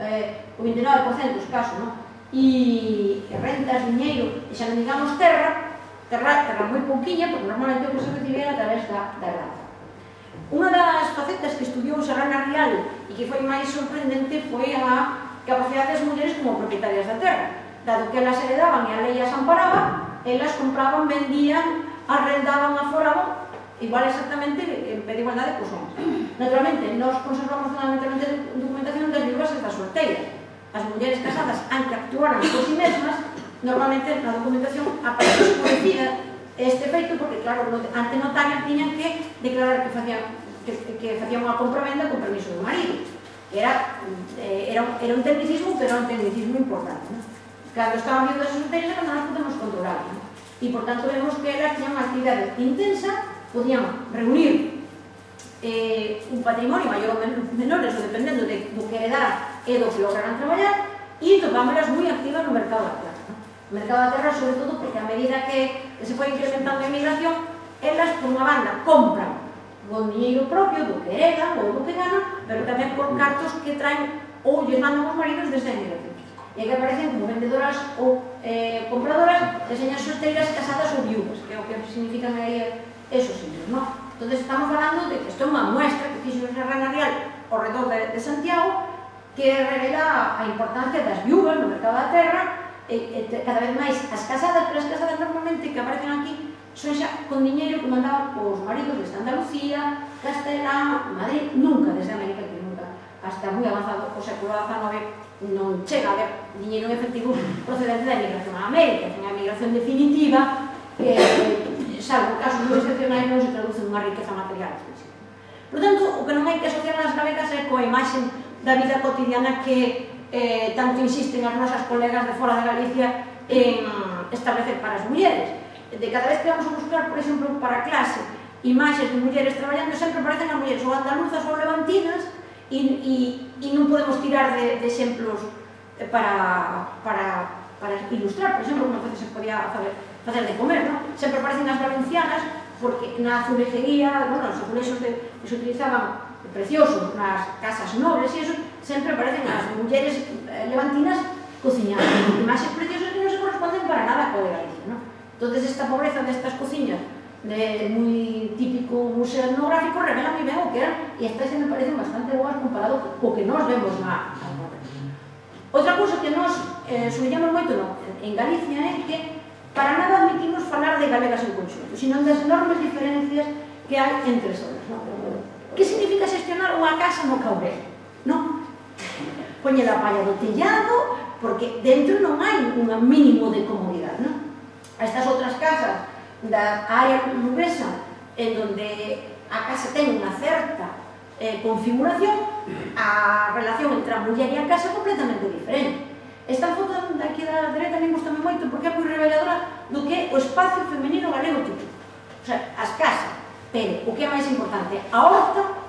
eh, o 29% dos casos non? e rentas, dinheiro e xa non digamos terra terra, terra moi pouquiña, porque normalmente o que se recibía era través da, da raza. Unha das facetas que estudiou Serrana Rial e que foi máis sorprendente foi a capacidade das mulleres como propietarias da terra. Dado que elas heredaban e a lei as amparaba, elas compraban, vendían, arrendaban, aforaban, igual exactamente en pé de igualdade cos homens. Naturalmente, nós conservamos fundamentalmente documentación das libras e das solteiras. As mulleres casadas, ante actuaran por si mesmas, Normalmente na documentación aparece escurecida este feito porque claro, ante notario tiñan que declarar que facían que, que facían unha compravenda con permiso do marido. Era, eh, era, era un tecnicismo, pero un tecnicismo importante. ¿no? Cando estaban viendo as materias cando as podemos controlar. ¿no? E, por tanto, vemos que elas tiñan unha actividade intensa, podían reunir eh, un patrimonio maior ou menores, ou dependendo de, do que heredaran e do que lograran traballar, e topámolas moi activas no mercado actual. O mercado da terra, sobre todo, porque a medida que, que se foi incrementando a emigración, elas, por unha banda, compran o dinheiro propio do que heredan ou do que ganan, pero tamén por cartos que traen ou lles mandan os maridos desde a emigración. E que aparecen como vendedoras ou eh, compradoras de señas solteiras casadas ou viúvas, que é o que significan aí esos signos, non? Entón, estamos falando de que isto é unha muestra que fixo Serrana Real ao redor de, de Santiago que revela a importancia das viúvas no mercado da terra e, e, cada vez máis as casadas, pero as casadas normalmente que aparecen aquí son xa con diñeiro que mandaban os maridos desde Andalucía, Castelán, Madrid, nunca desde América que nunca, hasta moi avanzado o século XIX non chega a ver diñeiro en efectivo procedente da emigración a América, que é unha emigración definitiva que, eh, salvo casos moi excepcionais, non se traduce unha riqueza material. Por tanto, o que non hai que asociar nas galegas é coa imaxe da vida cotidiana que eh, tanto insisten as nosas colegas de fora de Galicia en establecer para as mulleres. De cada vez que vamos a buscar, por exemplo, para clase, imaxes de mulleres traballando, sempre aparecen as mulleres ou andaluzas ou levantinas e, e, e non podemos tirar de, de exemplos eh, para, para, para ilustrar, por exemplo, unha veces se podía fazer, facer de comer, non? Sempre aparecen as valencianas porque na azulejería, bueno, os azulexos que se utilizaban preciosos nas casas nobles e eso, sempre aparecen as mulleres eh, levantinas cociñando, imaxes preciosas que non se corresponden para nada co de Galicia, non? Entonces esta pobreza destas cociñas de moi típico museo etnográfico revela moi ben o que eran e estas se me parecen bastante boas comparado co que nós vemos na, na Outra cousa que nós eh, subrillamos moito no, en Galicia é que para nada admitimos falar de galegas en conxunto, sino das enormes diferencias que hai entre zonas. Non? Que significa xestionar unha casa no caurel? Non? Poñe a palla do tellado, porque dentro non hai un mínimo de comodidade, non? Estas outras casas da área lubresa, en donde a casa ten unha certa eh, configuración, a relación entre a muller e a casa é completamente diferente. Esta foto daqui da dereita me gusta moito porque é moi reveladora do que o espacio femenino galego tipo. O sea, as casas Pero o que é máis importante, a horta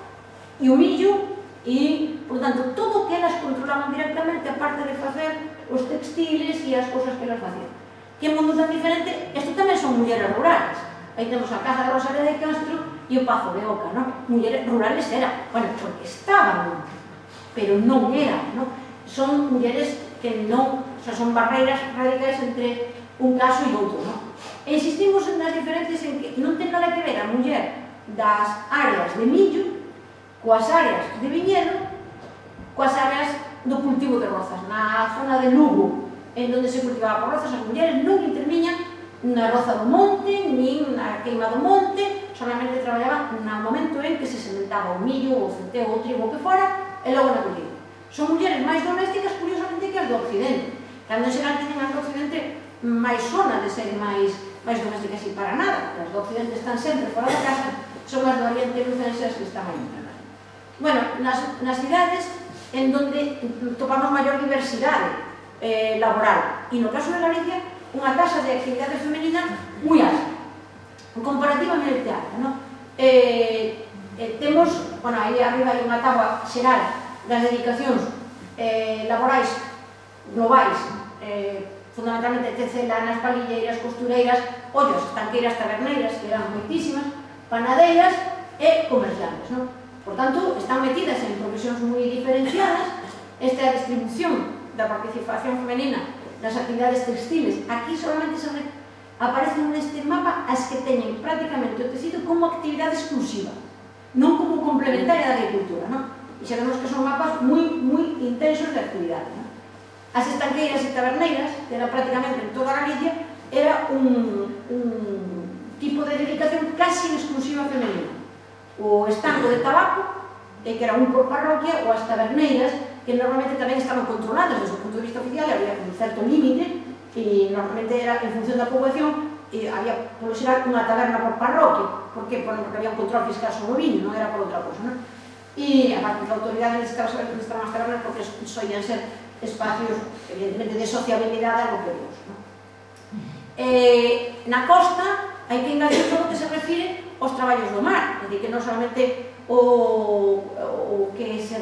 e o millo e, por tanto, todo o que elas controlaban directamente a parte de facer os textiles e as cousas que elas facían. Que mundo tan diferente, isto tamén son mulleres rurales. Aí temos a casa de Rosario de Castro e o Pazo de Oca, non? Mulleres rurales era, bueno, porque estaban, pero non eran, non? Son mulleres que non, o sea, son barreiras radicais entre un caso e outro, non? Existimos nas diferentes en que non ten nada que ver a muller das áreas de millo coas áreas de viñedo coas áreas do cultivo de rozas. Na zona de Lugo, en donde se cultivaba por rozas, as mulleres non interviñan na roza do monte, nin na queima do monte, solamente traballaban no momento en que se sementaba o millo, o centeo, o trigo, o que fora, e logo na collida. Son mulleres máis domésticas, curiosamente, que as do Occidente. Cando se tiñen as do Occidente máis zona de ser máis máis ou menos de casi para nada, porque as do occidente están sempre fora da casa, son as do oriente lucenses que están aí Bueno, nas, nas cidades en donde topamos maior diversidade eh, laboral, e no caso de Galicia, unha tasa de actividade femenina moi alta, comparativamente alta, no? Eh, eh, temos, bueno, aí arriba hai unha tabua xeral das dedicacións eh, laborais globais eh, fundamentalmente tecelanas, palilleiras, costureiras, ollos, tanqueiras, taberneiras, que eran moitísimas, panadeiras e comerciantes. Non? Por tanto, están metidas en profesións moi diferenciadas. Esta é a distribución da participación femenina nas actividades textiles. Aquí solamente se aparecen neste mapa as que teñen prácticamente o tecido como actividade exclusiva, non como complementaria da agricultura. Non? E sabemos que son mapas moi, moi intensos de actividade. Non? As estanqueiras e taberneiras, que era prácticamente en toda Galicia, era un, un tipo de dedicación casi exclusiva femenina. O estanco de tabaco, que era un por parroquia, ou as taberneiras, que normalmente tamén estaban controladas desde o punto de vista oficial, había un certo límite, e normalmente era en función da poboación, e había, polo xeral, unha taberna por parroquia, porque, por, porque había un control fiscal sobre o viño, non era por outra cosa, non? E, aparte, a autoridade necesitaba saber onde estaban as tabernas porque soían ser espacios, evidentemente, de sociabilidade algo que vos. ¿no? Eh, na costa hai que engañar todo o que se refire aos traballos do mar, é dicir, que non solamente o, o que se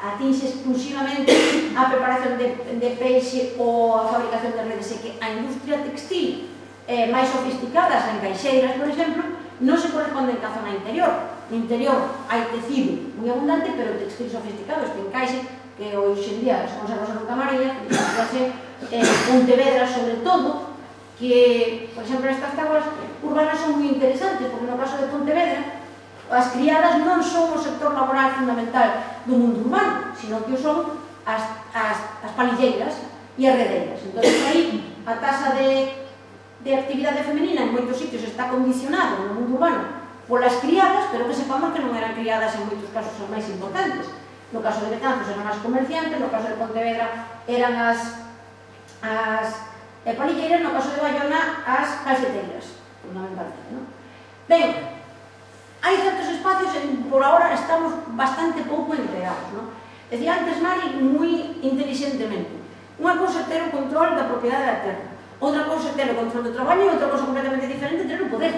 atinxe exclusivamente a preparación de, de peixe ou a fabricación de redes, é que a industria textil eh, máis sofisticadas, en caixeiras, por exemplo, non se corresponden ca zona interior. No interior hai tecido moi abundante, pero textil sofisticado, este encaixe, que hoxe en día as conservas a Santa María, que se eh, Pontevedra sobre todo, que, por exemplo, estas tábuas urbanas son moi interesantes, porque no caso de Pontevedra, as criadas non son o sector laboral fundamental do mundo urbano, sino que son as, as, as palilleiras e as redeiras. Entón, aí, a tasa de, de actividade femenina en moitos sitios está condicionada no mundo urbano polas criadas, pero que sepamos que non eran criadas en moitos casos as máis importantes no caso de Betanzos eran as comerciantes, no caso de Pontevedra eran as, as e palilleiras, no caso de Bayona as calceteiras, fundamentalmente. No? Ben, hai certos espacios en por ahora estamos bastante pouco integrados. No? Decía antes Mari moi inteligentemente, unha cousa ter o control da propiedade da terra, outra cousa ter o control do traballo e outra cousa completamente diferente ter o poder.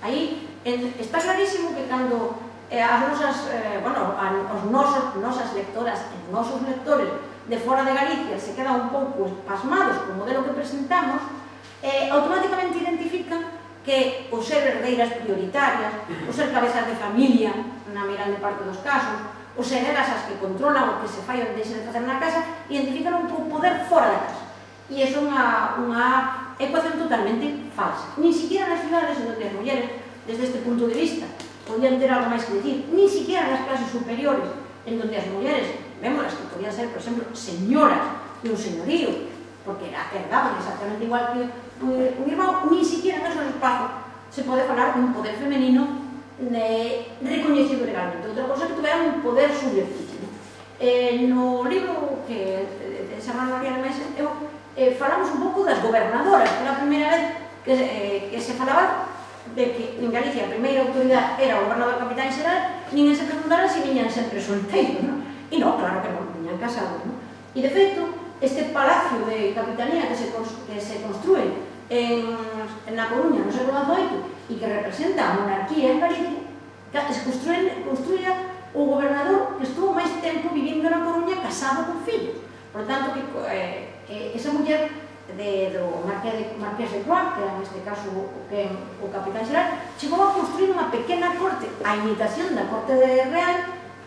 Aí está clarísimo que cando eh, as nosas, eh, bueno, a, os nosos, nosas lectoras e os nosos lectores de fora de Galicia se quedan un pouco pasmados co modelo que presentamos, eh, automáticamente identifican que o ser herdeiras prioritarias, o ser cabezas de familia, na mirande parte dos casos, o ser eras as que controlan o que se fai ou deixen de facer na casa, identifican un poder fora da casa. E é unha, unha ecuación totalmente falsa. Ni siquiera nas cidades onde as mulleres, desde este punto de vista, podían ter algo máis que decir, ni siquiera nas clases superiores, en donde as mulleres, vemos que podían ser, por exemplo, señoras de un señorío, porque herdaban exactamente igual que eh, un irmão, ni siquiera en esos espazos se pode falar un poder femenino eh, recoñecido legalmente. Outra cosa que tuveran un poder subjetivo. Eh, no libro que de Samara María de Mesa, eu, eh, falamos un pouco das gobernadoras, que era a primeira vez que, eh, que se falaba de que en Galicia a primeira autoridade era o gobernador Capitán Xeral, ninguén se preguntara se si viñan sempre solteiros, non? E non, claro que non, viñan casados, non? E de feito, este palacio de capitanía que se, que se construe en, en na Coruña no século XVIII e que representa a monarquía en Galicia, se construye, construía o gobernador que estuvo máis tempo vivindo na Coruña casado con fillos. Por tanto, que, eh, que esa muller de, do Marqués de, Marqués de Croix, que era neste caso o, que, o capitán xeral, chegou a construir unha pequena corte, a imitación da corte de Real,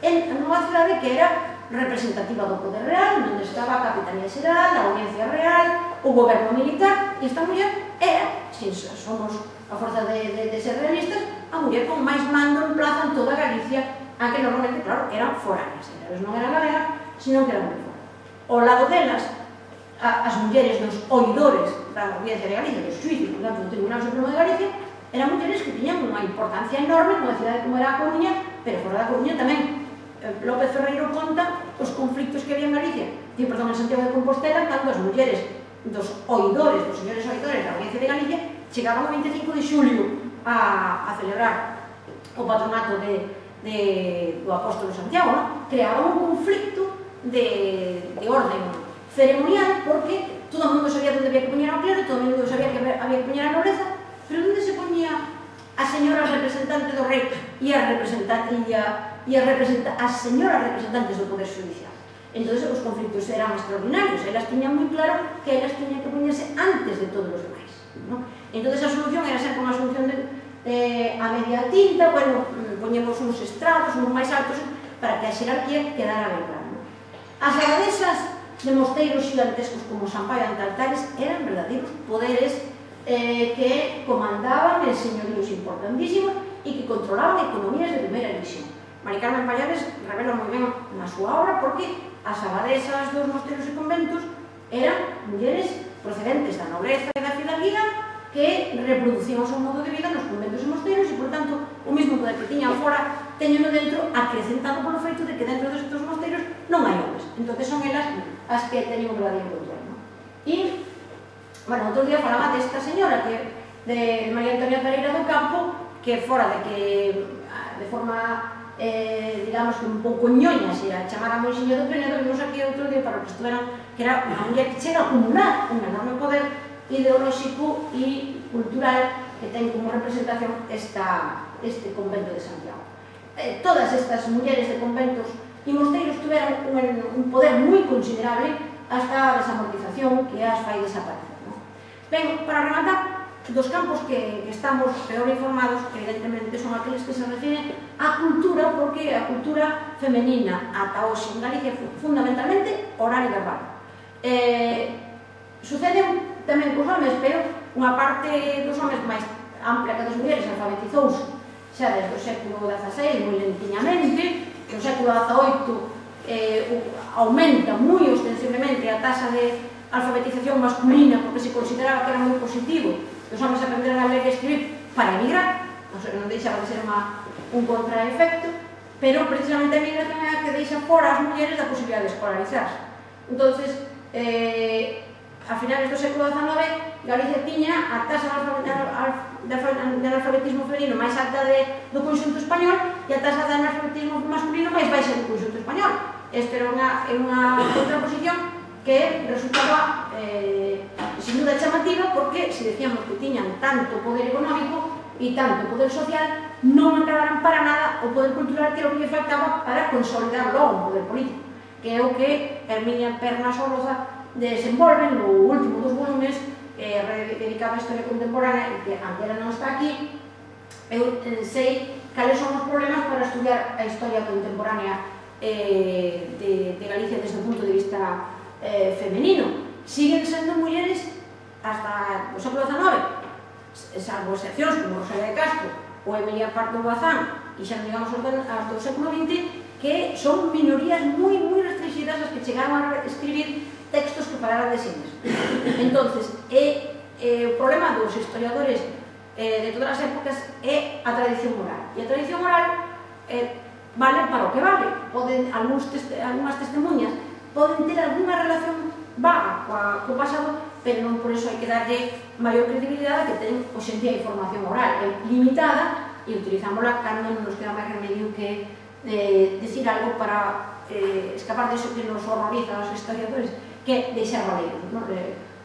en unha cidade que era representativa do poder real, onde estaba a capitanía xeral, a audiencia real, o goberno militar, e esta muller era, sin somos a forza de, de, de ser realistas, a muller con máis mando en plaza en toda Galicia, a que normalmente, claro, eran foráneas, non eran galegas, sino que eran moi foráneas. Ao lado delas, a, as mulleres dos oidores da Audiencia de Galicia, dos suizos, por tanto, do Tribunal Supremo de Galicia, eran mulleres que tiñan unha importancia enorme nunha cidade como era a Coruña, pero fora da Coruña tamén. Eh, López Ferreiro conta os conflictos que había en Galicia, e, perdón, en Santiago de Compostela, cando as mulleres dos oidores, dos señores oidores da Audiencia de Galicia, chegaban o 25 de xulio a, a celebrar o patronato de, de, do apóstolo Santiago, no? creaban un conflicto de, de orden ceremonial porque todo o mundo sabía onde había que poñer ao clero, todo o mundo sabía que había que poñer a nobreza, pero onde se poñía a señora representante do rei e a representante e a, e a representa, as señoras representantes do poder judicial. Entón, os conflitos eran extraordinarios, elas tiñan moi claro que elas tiñan que poñerse antes de todos os demais. ¿no? Entón, a solución era ser unha solución de, eh, a media tinta, bueno, poñemos uns estratos, uns máis altos, para que a xerarquía quedara ben claro. As abadesas de mosteiros xigantescos como San Sampaio Antaltares eran verdadeiros poderes eh, que comandaban señoríos importantísimos e que controlaban economías de primeira división. Mari Carmen Pallares revela moi ben na súa obra porque as abadesas dos mosteiros e conventos eran mulleres procedentes da nobreza e da fidalguida que reproducían o seu modo de vida nos conventos e mosteiros e, por tanto, o mesmo poder que tiñan fora teñeno dentro acrecentado polo feito de que dentro destes mosteiros non hai homes. Entón, son elas as que teñen un radio control. Non? E, bueno, outro día falaba desta señora que de María Antonia Pereira do Campo que fora de que de forma eh, digamos que un pouco ñoña se a chamar a Moixinho do Pinedo vimos aquí outro día para que estuveran que era unha muller que chega a acumular un enorme poder ideolóxico e cultural que ten como representación esta, este convento de Santiago. Eh, todas estas mulleres de conventos e mosteiros tiveron un, un poder moi considerable hasta a desamortización que as fai desaparecer. Non? Ben, para rematar, dos campos que, que estamos peor informados, que evidentemente son aqueles que se refiren á cultura, porque a cultura femenina ata hoxe en Galicia fundamentalmente oral e verbal. Eh, sucede tamén cos homens, pero unha parte dos homens máis ampla que das mulleres alfabetizouse xa desde o século XVI moi lentiñamente, que o século XVIII eh, aumenta moi ostensiblemente a tasa de alfabetización masculina porque se consideraba que era moi positivo que os homens aprenderan a ler e escribir para emigrar, non, sei, non deixaba de ser unha, un contraefecto, pero precisamente a emigración é a que deixa fora as mulleres da posibilidad de escolarizarse. Entonces, eh, a finales do século XIX Galicia tiña a taxa de analfabetismo femenino máis alta de, do conxunto español e a taxa de analfabetismo masculino máis baixa do conxunto español. Esta era unha, unha contraposición que resultaba eh, sin duda chamativa porque se decíamos que tiñan tanto poder económico e tanto poder social non acabaran para nada o poder cultural que era o que lle faltaba para consolidar logo o poder político que é o que Herminia Pernas Oroza desenvolven no último dos volumes eh, dedicado a historia contemporánea e que Antera non está aquí eu eh, sei cales son os problemas para estudiar a historia contemporánea eh, de, de Galicia desde o punto de vista eh, femenino. Siguen sendo mulleres hasta o século XIX salvo excepcións como Rosalía de Castro ou Emilia Pardo Bazán e xa digamos hasta o século XX que son minorías moi moi restringidas as que chegaron a escribir textos que falaran de sí mesmo. entonces é, é, o problema dos historiadores eh, de todas as épocas é a tradición oral. E a tradición oral eh, vale para o que vale. Poden, algúns test, algúnas testemunhas poden ter alguna relación vaga coa, co pasado, pero non por iso hai que darlle maior credibilidade que ten hoxe en día a información oral. É limitada e utilizámola cando non nos queda máis remedio que eh, decir algo para eh, escapar de eso que nos horroriza aos historiadores que deixar valer. Non?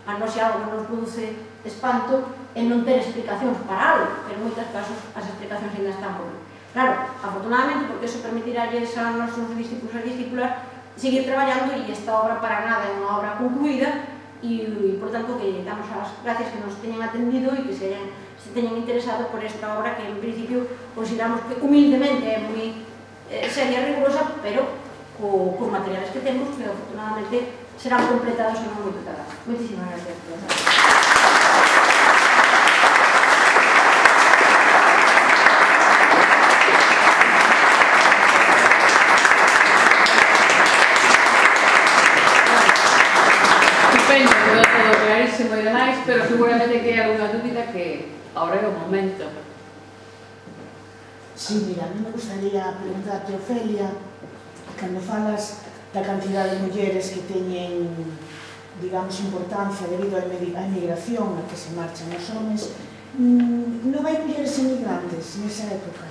A nosa algo que nos produce espanto e non ter explicacións para algo, pero en moitas casos as explicacións ainda están por Claro, afortunadamente, porque eso permitirá a nosos discípulos e discípulas seguir traballando e esta obra para nada é unha obra concluída e, e por tanto, que damos as gracias que nos teñen atendido e que se, hayan, se teñen interesado por esta obra que, en principio, consideramos que humildemente é moi eh, seria rigurosa, pero co, cos materiales que temos, que afortunadamente serán completados en un momento tamén. Moitísimas gracias. Estupendo, quedou todo clarísimo e demais, pero seguramente que hai alguna dúbida que ahora é o momento. Sí, mira, a mí me gustaría preguntarte, Ofelia, cando falas da cantidad de mulleres que teñen digamos, importancia debido á emigración a que se marchan os homens, mm, non hai mulleres emigrantes nesa época?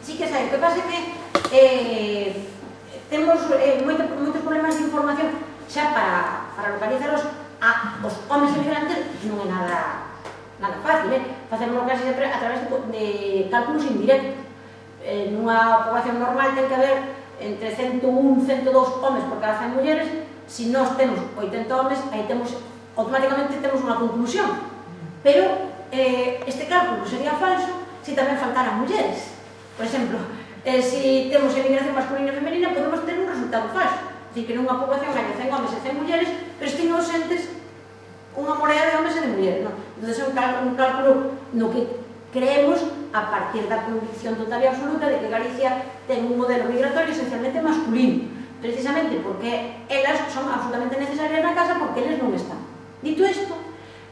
Sí que sei, que pasa é que eh, temos eh, moito, moitos problemas de información xa para, para localizarlos a ah, os homens emigrantes non é nada nada fácil, eh? facemos casi sempre a través de, de cálculos indirectos. Eh, nunha poboación normal ten que haber entre 101, 102 homes por cada 100 mulleres, se si nós temos 80 homes, aí temos, automáticamente temos unha conclusión. Pero eh, este cálculo sería falso se si tamén faltaran mulleres. Por exemplo, eh, se si temos emigración masculina e femenina, podemos ter un resultado falso. Dicir que nunha población hai 100 homes e 100 mulleres, pero estén ausentes unha morea de homes e de mulleres. Non? Entón, é un, cálculo no que Creemos, a partir da convicción total e absoluta, de que Galicia ten un modelo migratorio esencialmente masculino, precisamente porque elas son absolutamente necesarias na casa porque eles non están. Dito isto,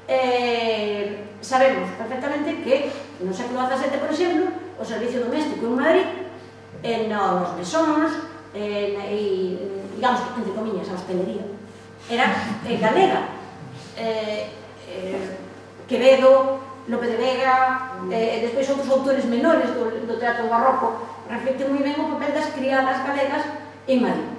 eh, sabemos perfectamente que no século XVII, por exemplo, o servicio doméstico en Madrid, en nos mesóns, eh, e, digamos, entre comillas, a hostelería, era eh, galega. Eh, eh, Quevedo, Lope de Vega, eh, e despois outros autores menores do, do teatro barroco, reflecte moi ben o papel das criadas galegas en Madrid.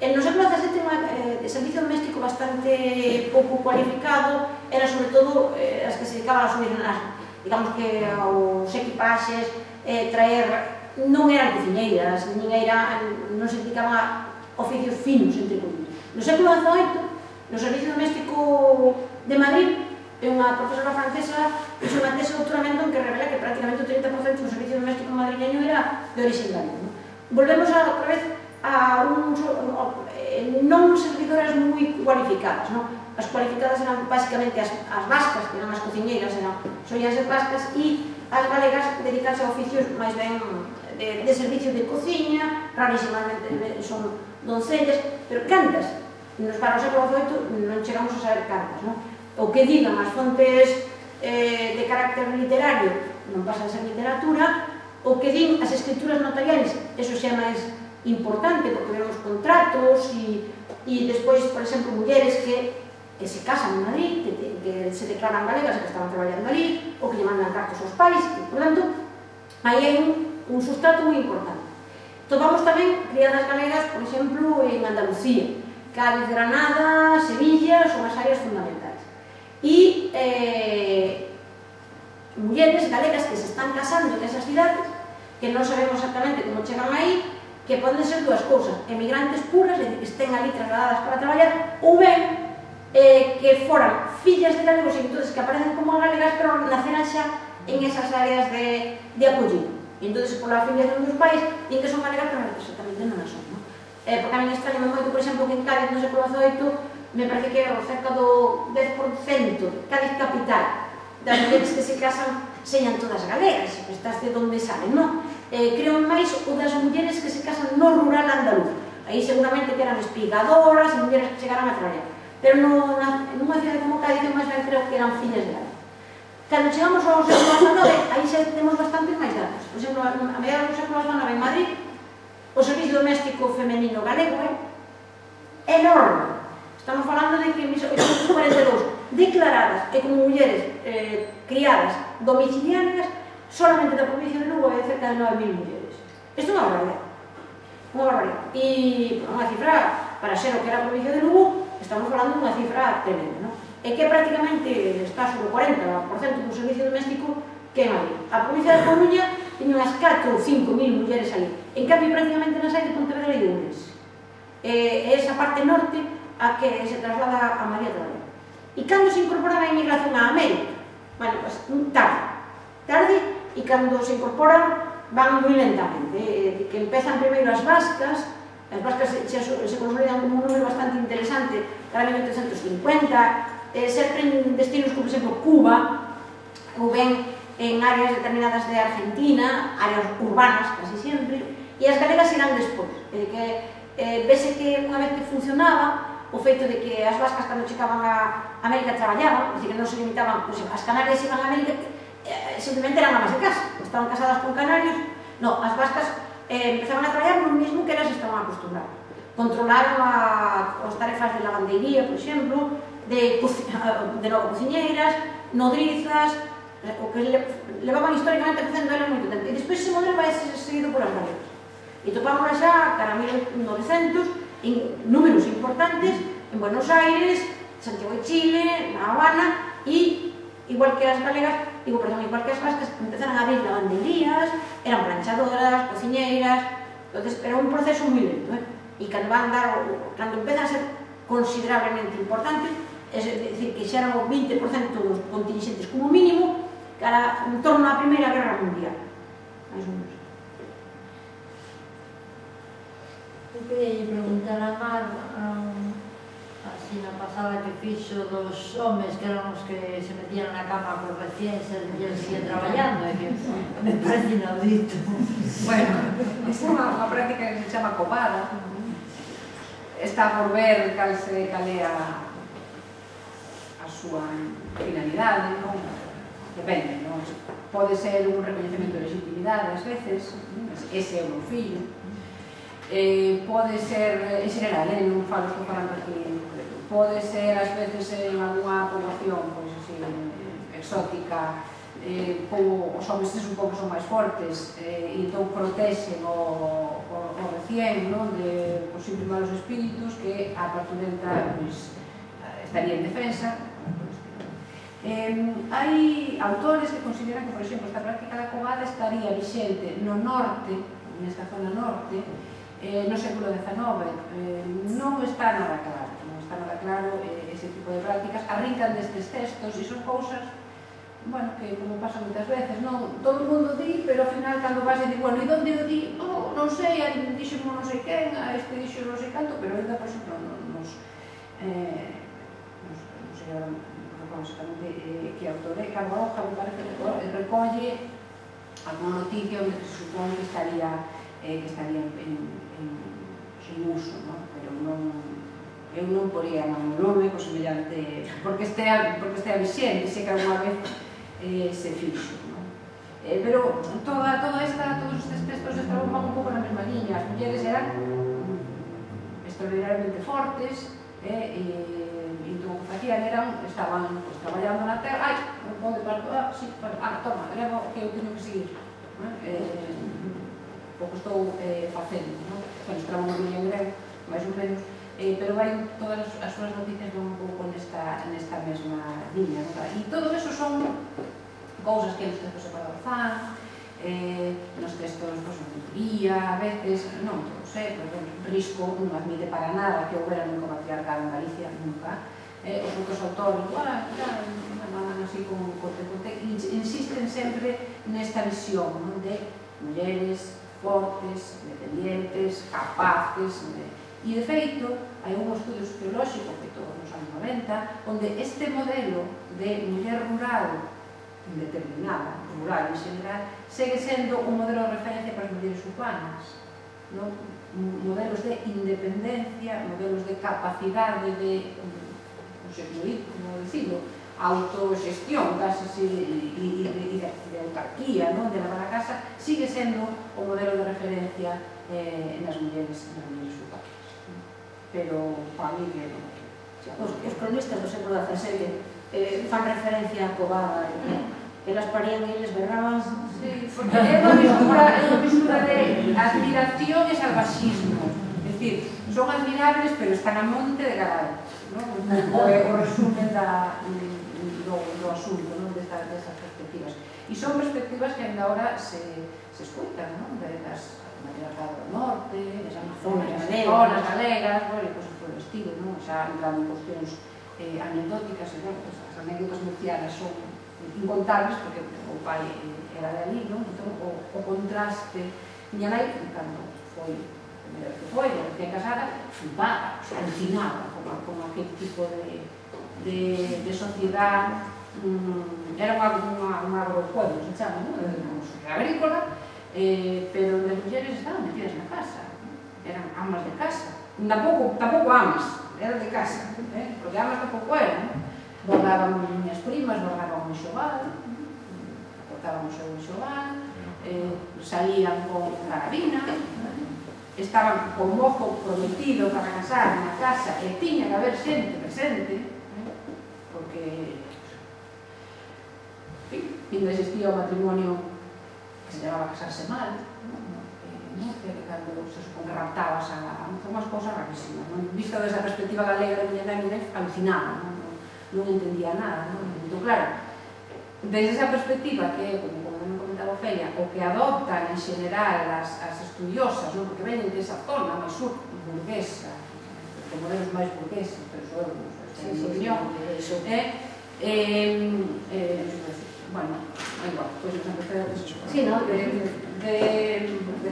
En no século XVII un eh, servicio doméstico bastante pouco cualificado, era sobre todo eh, as que se dedicaban a asumir nas, digamos que aos equipaxes, eh, traer, non eran cociñeiras, nin era, non se dedicaban a oficios finos, entre comillas. No século XVIII, no servicio doméstico de Madrid, é unha profesora francesa que unha tese de doutoramento en que revela que prácticamente o 30% do servicio doméstico madrileño era de orixe galego. Volvemos a, outra vez a un, eh, non servidoras moi cualificadas, non? as cualificadas eran basicamente as, as vascas, que eran as cociñeiras, eran, solían de vascas, e as galegas dedicarse a oficios máis ben de, de servicio de cociña, rarísimamente eh, son doncellas, pero cantas, nos para o século XVIII non chegamos a saber cantas, non? o que digan as fontes eh, de carácter literario non pasan a literatura o que din as escrituras notariales eso xa é máis importante porque vemos contratos e, e despois, por exemplo, mulleres que, que se casan en Madrid que, que se declaran galegas que estaban traballando ali ou que lle mandan cartas aos pais e, por tanto, aí hai un, un sustrato moi importante Tomamos tamén criadas galegas, por exemplo, en Andalucía, Cádiz, Granada, Sevilla, son as áreas fundamentais e eh, mulleres galegas que se están casando nesas cidades que non sabemos exactamente como chegan aí que poden ser dúas cousas emigrantes puras, que estén ali trasladadas para traballar ou ben eh, que foran fillas de galegos e entonces que aparecen como galegas pero naceran xa en esas áreas de, de acollido. E entón, pola afiliación dos pais, din que son galegas, pero exactamente non a son. no? Eh, porque a mí extrañame moito, por exemplo, que en Cádiz no século XVIII me parece que é cerca do 10% Cádiz capital das mulheres que se casan señan todas galegas, estás de donde salen, non? Eh, creo máis o das mulleres que se casan no rural andaluz. Aí seguramente que eran espigadoras, mulleres que chegaran a traballar. Pero no, na, nunha cidade como Cádiz, máis ben creo que eran fillas de Cádiz. Cando chegamos ao século XIX, aí xa temos bastante máis datos. O século, a mediados do século XIX en Madrid, o servicio doméstico femenino galego é enorme Estamos falando de que 1842 declaradas e como mulleres eh, criadas domiciliarias solamente da provincia de Lugo hai cerca de 9.000 mulleres. Isto é unha barbaridade. Unha barbaridade. E unha cifra, para ser o que era a provincia de Lugo, estamos falando dunha cifra tremenda. Non? E que prácticamente está sobre o 40% do servicio doméstico que é Madrid. A provincia de Coruña tiña unhas 4 ou 5.000 mulleres ali. En cambio, prácticamente nas hai de Pontevedra e de Unes. E esa parte norte a que se traslada a Macedonia. E cando se incorpora a inmigración a América? Bueno, pues, tarde. Tarde, e cando se incorporan van moi lentamente. Eh, que empezan primeiro as vascas, as vascas se, se, se consolidan como un número bastante interesante para 1850, eh, sempre en destinos como, por exemplo, Cuba, ou ben en áreas determinadas de Argentina, áreas urbanas casi sempre, e as galegas irán despois. Eh, que, eh, vese que unha vez que funcionaba, o feito de que as vascas cando chegaban a América traballaban, dicir, non se limitaban, pois, as canarias iban a América, eh, simplemente eran amas de casa, estaban casadas con canarios, non, as vascas eh, empezaban a traballar no mismo que elas estaban acostumbradas. Controlaron a, as tarefas de lavandería, por exemplo, de, de novo cociñeiras, nodrizas, o que le, levaban históricamente facendo elas moito tempo. E despois ese modelo vai ser seguido polas mulheres. E topámonos xa cara 1900, en números importantes en Buenos Aires, Santiago de Chile, na Habana e igual que as galegas, digo, perdón, igual que as vascas empezaron a abrir lavanderías, eran planchadoras, cociñeiras, entonces era un proceso moi lento, eh? e cando van dar, cando empezan a ser considerablemente importantes, es decir, que xa eran o 20% dos contingentes como mínimo, cara, en torno á Primeira Guerra Mundial. Mais ou menos. Queria preguntar a Mar um, así na pasada que fixo dos homes que eran os que se metían na cama por recién se decían sigue traballando e que me parece inaudito bueno, esa é unha práctica que se chama copada está por ver cal se calea a súa finalidade non? depende, non? pode ser un reconhecimento de legitimidade ás veces ese é o meu fillo eh, pode ser eh, en general, eh, non falo estou falando aquí pode ser ás veces en alguna población pois, así, exótica, eh, como os homens un pouco son máis fortes eh, e entón protexen o, o, o recién non? de posibles malos espíritus que a parturenta pois, estaría en defensa Eh, hai autores que consideran que, por exemplo, esta práctica da cobada estaría vixente no norte, nesta zona norte, eh, no século XIX eh, non está nada claro non está nada claro eh, ese tipo de prácticas arrincan destes textos e son cousas bueno, que como pasa moitas veces non, todo o mundo di, pero ao final cando vas e di, bueno, e donde o di? Oh, non sei, dixo non sei quen a este dixo non sei canto, pero ainda por exemplo non, nos eh, nos, non sei non exactamente eh, que autor é Cabo hoja, me parece que recolle alguna noticia onde se supón que estaría eh, que estaría en, en sin uso, non? pero non eu non poría man loro e co semellante porque estea, porque estea vixente, sei que alguna vez eh, se fixo. Non? Eh, pero toda, toda esta, todos estes textos estaban un pouco na mesma liña. As mulleres eran extraordinariamente fortes, eh, e, e o que facían eran, estaban pues, traballando na terra, ai, onde parto, ah, sí, para, ah, toma, levo que eu teño que seguir. Eh, o que estou eh, facendo. Non? Bueno, esperamos unha millón grego, máis ou menos, eh, pero vai todas as, súas noticias van un pouco nesta, nesta mesma liña. Non? E todo eso son cousas que nos textos se pode avanzar, eh, nos textos pues, en a veces, non todos, eh, por exemplo, risco non admite para nada que houbera nunca matriarcado en Galicia, nunca. Eh, os outros autores, ah, ya, mandan así con cote, cote, insisten sempre nesta visión non? de mulleres, fortes, independientes, capaces. E, de feito, hai un estudo sociolóxico que todos nos anos 90, onde este modelo de muller rural indeterminada, rural en general, segue sendo un modelo de referencia para as mulleres urbanas. ¿no? Modelos de independencia, modelos de capacidade de, non sei como, dicilo, autogestión, casi se, e, e, e, de autarquía, non? de lavar a casa, sigue sendo o modelo de referencia eh, nas mulleres, nas mulleres urbanas. Pero para mí que non. Os, os cronistas do século XVI eh, fan referencia a Covada, eh, elas parían e eles berraban. Sí, porque é unha mistura, é unha mistura de admiración e salvaxismo. É dicir, son admirables, pero están a monte de galado. ¿no? O, o resumen da, do, do asunto, non? Desta, destas perspectivas. E son perspectivas que ainda ahora se, se escuitan, non? De, das Matriarcado do Norte, das Amazonas, galegas, Zonas Galegas, bueno, pois pues, por estilo, non? Xa entrando en cuestións eh, anecdóticas, e, bueno, pues, as anécdotas murcianas son incontables, porque o pai eh, era de ali, non? Entón, o, o contraste, miña nai, cando foi primeiro que foi, que casada, flipaba, alucinaba con, con aquel tipo de de, de sociedade mm, era unha, unha, un agropueblo, se chama, non? Era unha agrícola, eh, pero as mulleres estaban metidas na casa, eran amas de casa, tampouco, tampouco amas, eran de casa, eh? porque amas tampouco eran, bordaban miñas primas, bordaban un xoval, cortaban o seu xoval, eh, salían con carabina, estaban con mozo prometido para casar na casa e tiña que haber xente presente porque vindo existía o matrimonio que se llamaba casarse mal non? No, que, que cando se supón que raptabas a, a unhas cousas rarísimas non? visto desde a perspectiva galega de miña nai alucinaba non? non entendía nada non? entón claro desde esa perspectiva que como, como me comentaba Ofelia o que adoptan en general as, as estudiosas non? porque veñen desa zona máis sur burguesa de modelos máis burgueses pero son é sí, sí, opinión, sí, eh, eh, eh, bueno, igual, pues, empecé a Sí, no, de, de, de,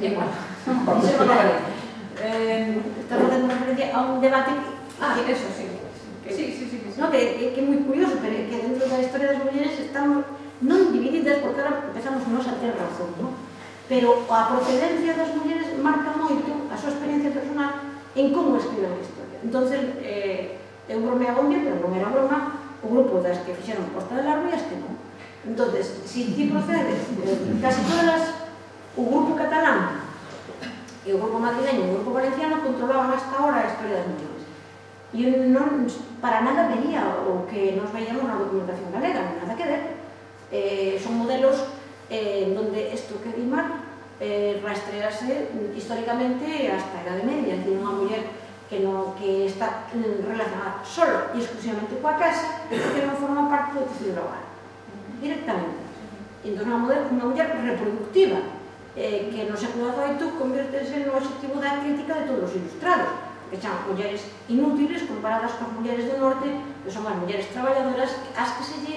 de igual. No vale. Eh, Estás facendo referencia a un debate Ah, eso, sí. Que, sí, sí, sí, sí. No, que, que, moi curioso, pero que dentro da historia das mulleres estamos non divididas porque ahora empezamos nos a ter razón, non? Pero a procedencia das mulleres marca moito a súa experiencia personal en como escriben a historia. Entonces, eh, eu bromeaba un día, pero non era broma, o grupo das que fixeron Costa de las Ruias que non. Entonces, si ti procedes, eh, casi todas o grupo catalán e o grupo madrileño e o grupo valenciano controlaban hasta ahora a historia das mulleres. E non, para nada veía o que nos veíamos na documentación galega, nada que ver. Eh, son modelos eh, donde isto que di Marc eh, rastrearse históricamente hasta a Edade Media, é dicir, unha muller que, no, que está relacionada solo e exclusivamente coa casa que non forma parte do tecido global directamente. Entón unha muller, unha muller reproductiva eh, que no século XVIII convertese no objetivo da crítica de todos os ilustrados que chaman mulleres inútiles comparadas coas mulleres do norte que son as mulleres traballadoras as que se lle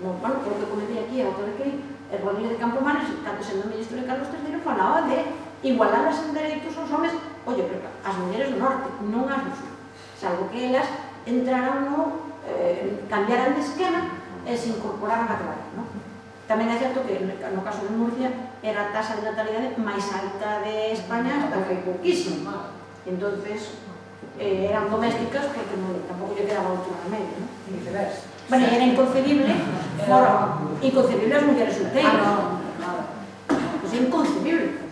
bueno, por que comentei aquí a autor de que e Rodríguez de Campomanes, tanto sendo ministro de Carlos III, falaba de igualar as dereitos aos homens, oye, pero as mulleres do norte, non as do sur, salvo que elas entraran no, eh, cambiaran de esquema e se incorporaran a traballar, non? Tamén é certo que no caso de Murcia era a tasa de natalidade máis alta de España hasta que pouquísimo. Entonces, eh, eran domésticas porque non, tampouco lle quedaba outro remedio, non? Viceversa. Bueno, era inconcebible fora. Inconcebible as mulleres solteiras. Ah, nada. Pois é inconcebible.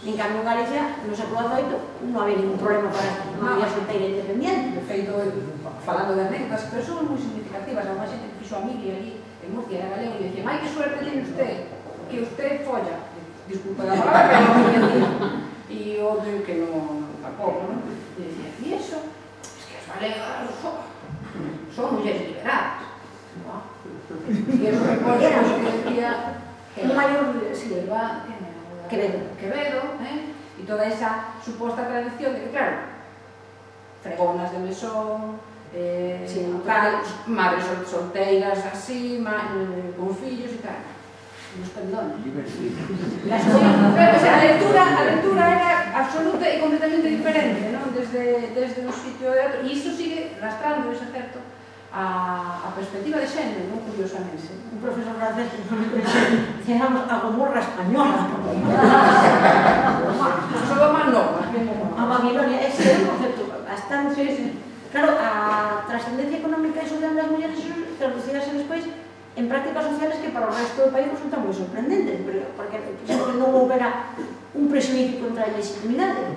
En cambio, en Galicia, no século XVIII, non había ningún problema para as ah. mulher solteira independiente. De feito, eh, falando de anécdotas, pero son moi significativas. A unha xente que fixo a Mili ali, en Murcia, era galego, e dicía, mai que suerte ten usted, que usted folla. Disculpa da palabra, pero non decía. E o de que non tampouco, non? E dicía, e iso? Es que as galegas son, son mulleres liberadas. Y eso recuerda que decía el mayor sí, que va, Quevedo, Quevedo ¿eh? y toda esa suposta tradición de que, claro, fregonas de mesón, eh, sí, tal, madres solteiras así, ma, eh, con fillos e tal. Nos perdona. La, a lectura, a lectura era absoluta e completamente diferente, ¿no? desde, desde un sitio de outro. E isto sigue rastrando, ese certo, a, a perspectiva de xénero, non curiosamente. Un profesor francés que éramos a gomorra española. Profesor máis non, A Babilonia, ese é un concepto bastante... Claro, a trascendencia económica e social das mulleres traducíase despois en prácticas sociales que para o resto do país resulta moi sorprendente, porque por que non houbera un prexudicio contra a legitimidade.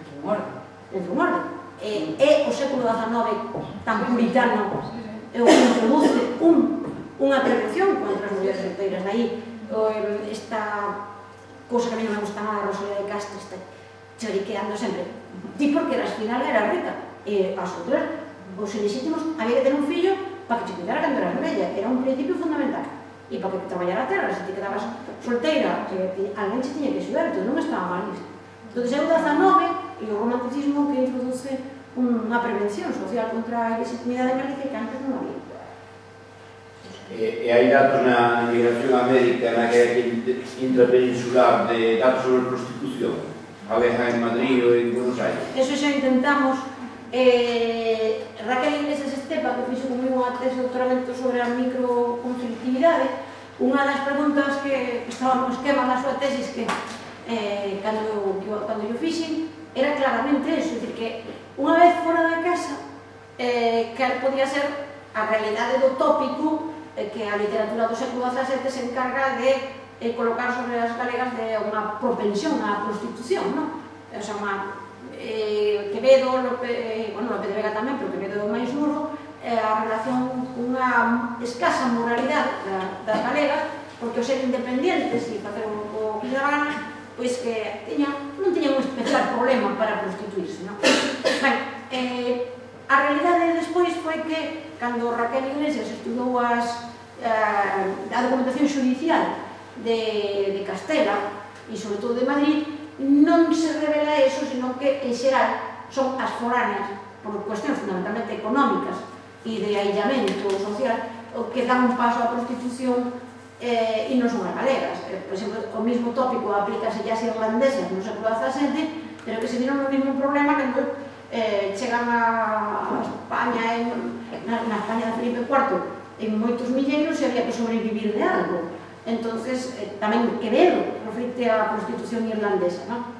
Entre un orden. En un orden eh, é o século XIX tan puritano é o que introduce un, unha prevención contra as mulleres solteiras daí eh, esta cosa que a mí non me gusta nada Rosalía de Castro está choriqueando sempre. Ti porque eras final era rica. E eh, as outras os ilegítimos había que ter un fillo para que te cuidara cando eras bella era un principio fundamental. E para que traballara a terra se ti quedabas solteira que, ti, alguén te tiña que xudar entón non estaba mal isto. Entón eu 19 e o romanticismo que introduce unha prevención social contra a ilegitimidade Galicia que antes non había. E, e hai datos na migración a América, na que intrapeninsular, de datos sobre prostitución, a en Madrid ou en Buenos Aires. Eso xa intentamos, eh, Raquel Iglesias Estepa, que fixo comigo unha tese de doutoramento sobre a microconflictividade, unha das preguntas que estaba no esquema da súa tesis que eh, cando, que, cando yo fixen, era claramente eso, dicir que unha vez fora da casa eh, que podía ser a realidade do tópico eh, que a literatura do século XVII se encarga de eh, colocar sobre as galegas de unha propensión á prostitución, non? Eh, o sea, unha, eh, Quevedo, Lope, eh, bueno, Lope de Vega tamén, pero Quevedo é máis duro, eh, a relación cunha escasa moralidade da, das galegas, porque o ser independentes e facer o, o que lle gana, pois que tiñan non tiñan un especial problema para prostituirse, non? Ben, eh, a realidade despois foi que, cando Raquel Iglesias estudou as, eh, a documentación judicial de, de Castela, e sobre todo de Madrid, non se revela eso, sino que, en xeral, son as foráneas, por cuestións fundamentalmente económicas e de aillamento social, o que dan un paso á prostitución eh, e non son as galegas. Eh, por exemplo, o mismo tópico aplícase ás irlandesas no século XVII, pero que se viron o mesmo problema que eh, chegan a, a España, en, na, na España de Felipe IV, en moitos milleiros e había que sobrevivir de algo. entonces eh, tamén Quevedo reflicte a constitución irlandesa. Non?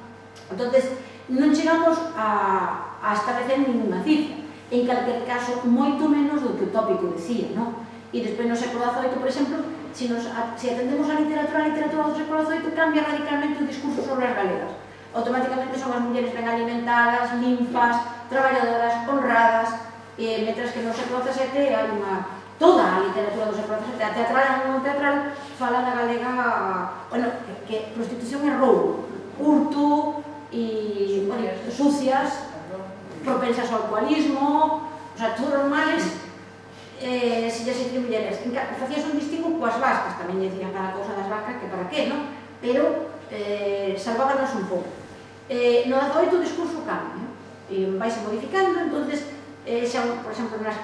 entonces non chegamos a, a establecer ninguna cifra, en calquer caso, moito menos do que o tópico decía, non? E despois no século XVIII, por exemplo, se, nos, se atendemos a literatura, a literatura do século XVIII cambia radicalmente o discurso sobre as galegas. Automáticamente son as mulleres ben alimentadas, limpas, traballadoras, honradas, eh, mentras que no século XVII hai unha toda a literatura do século XVII, a teatral e non teatral, fala da galega, bueno, que, que prostitución é roubo, hurto, e, bueno, sucias, propensas ao alcoholismo, o sea, todos os males eh, se lles atribuyeras. Facías un distingo coas vascas, tamén decían cada cousa das vacas que para qué, non? Pero eh, salvábanos un pouco. Eh, no 18 o discurso cambia, e vaise modificando, entonces eh, xa, por exemplo, nas,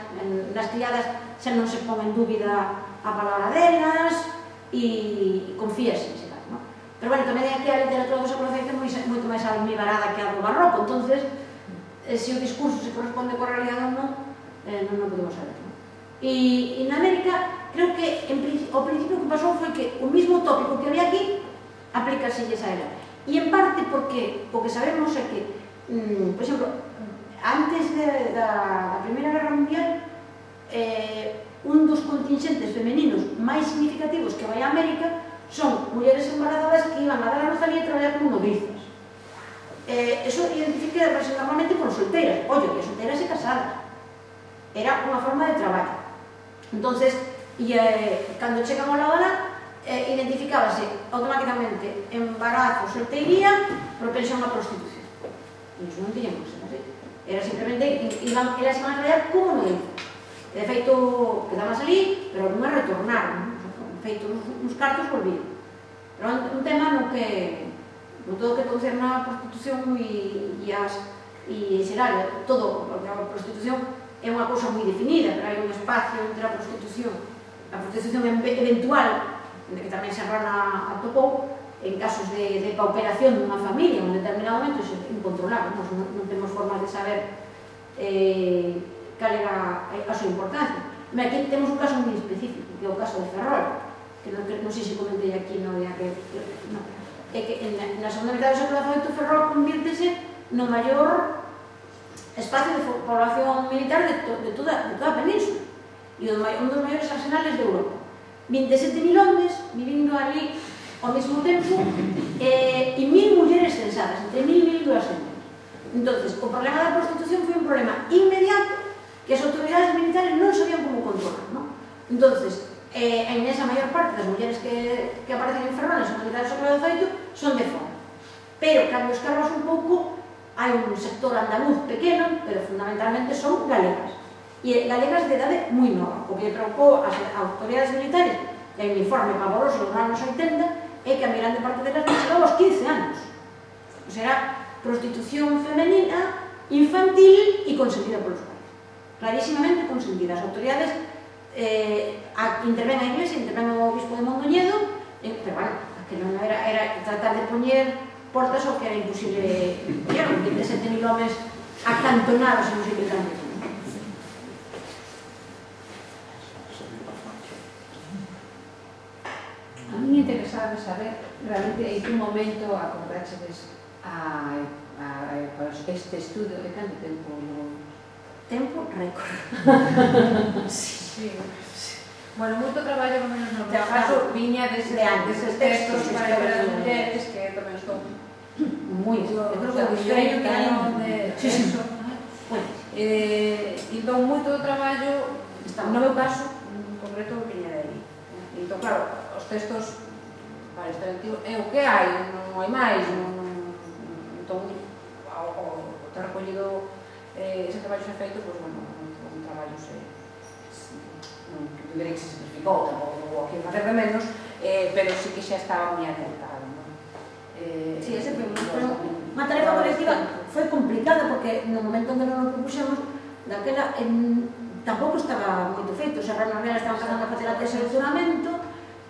nas criadas xa non se pon en dúbida a palabra delas e confíase nese caso, non? Pero bueno, tamén aquí a literatura do século XIX é moi, moito máis almibarada que a do barroco, entonces eh, se o discurso se corresponde coa realidade ou non, eh, non non podemos saber. E, e na América, creo que en, o principio que pasou foi que o mismo tópico que había aquí aplicaselles a ela. E en parte porque o que sabemos é que, mm, por exemplo, antes de, da, da Primeira Guerra Mundial, eh, un dos contingentes femeninos máis significativos que vai a América son mulleres embarazadas que iban a dar a Rosalía e traballar como nodrizas. Eh, eso identifica normalmente con solteiras. Ollo, que solteiras e casadas. Era unha forma de traballo entonces e, eh, cando chegan ao laboral eh, identificábase automáticamente embarazo, solteiría, propensión a prostitución. E iso non tiñan así. Era simplemente, iban, elas iban a traer como no iban. De feito, quedamas ali, pero non retornaron. De feito, uns, cartos volvían. Pero un, un tema no que, no todo que concerne a prostitución e, e, as, e xeral, todo, porque a prostitución é unha cousa moi definida, pero hai un espacio entre a prostitución, a prostitución eventual, que tamén se rana atopou, en casos de, de pauperación dunha familia en un determinado momento é incontrolable, non, non temos forma de saber eh, cal era a súa importancia. Mas aquí temos un caso moi específico, que é o caso de Ferrol, que non, non sei se comentei aquí no día que... No, é que en, na segunda metade do século XVIII, Ferrol conviértese no maior espacio de población militar de, to, de, toda, de toda a península. E un dos maiores arsenales de Europa. 27.000 homens vivindo ali ao mesmo tempo eh, e mil mulleres censadas entre mil e 1.200 entonces o problema da prostitución foi un problema inmediato que as autoridades militares non sabían como controlar ¿no? entonces eh, en esa maior parte das mulleres que, que aparecen en Ferrol nas sobre o 18 son de fora. Pero cando carros un pouco hai un sector andaluz pequeno, pero fundamentalmente son galegas. E galegas de idade moi nova. O que preocupou as autoridades militares e o informe pavoroso dos anos 80 é que a mirante parte delas non chegou aos 15 anos. O será prostitución femenina, infantil e consentida polos pais. Clarísimamente consentida. As autoridades eh, a, interven a Iglesia, interven o Obispo de Mondoñedo, eh, pero bueno, que non era, era tratar de poñer portas ao que era imposible crear, porque 17.000 homens acantonados en simultáneo. A mí interesaba saber realmente en que momento acordaxe a, a, a este estudo de canto tempo no... Tempo récord. sí, sí. Bueno, moito traballo, pelo menos no meu caso, viña desde de antes, textos para ver as mulleres, que tamén son muy. Yo, creo que os 30 anos de sí, sí. eso. Bueno, eh, entón, moito do traballo, está, no meu caso, en concreto, viña de ali. Entón, claro, os textos para este antigo, é eh, o que hai, non hai máis, non, non, entón, o, o, o ter recollido eh, ese traballo xa feito, pois, pues, bueno, un traballo se, non direi que se simplificou, tampouco aquí facer de menos, eh, pero sí que xa estaba moi alerta. Eh, sí, ese foi un pero, Unha tarefa colectiva. Foi complicada porque no momento en que nos nos propuxemos daquela en, tampouco estaba moito feito, xa Rana Real estaba empezando a facer a tese de doutoramento,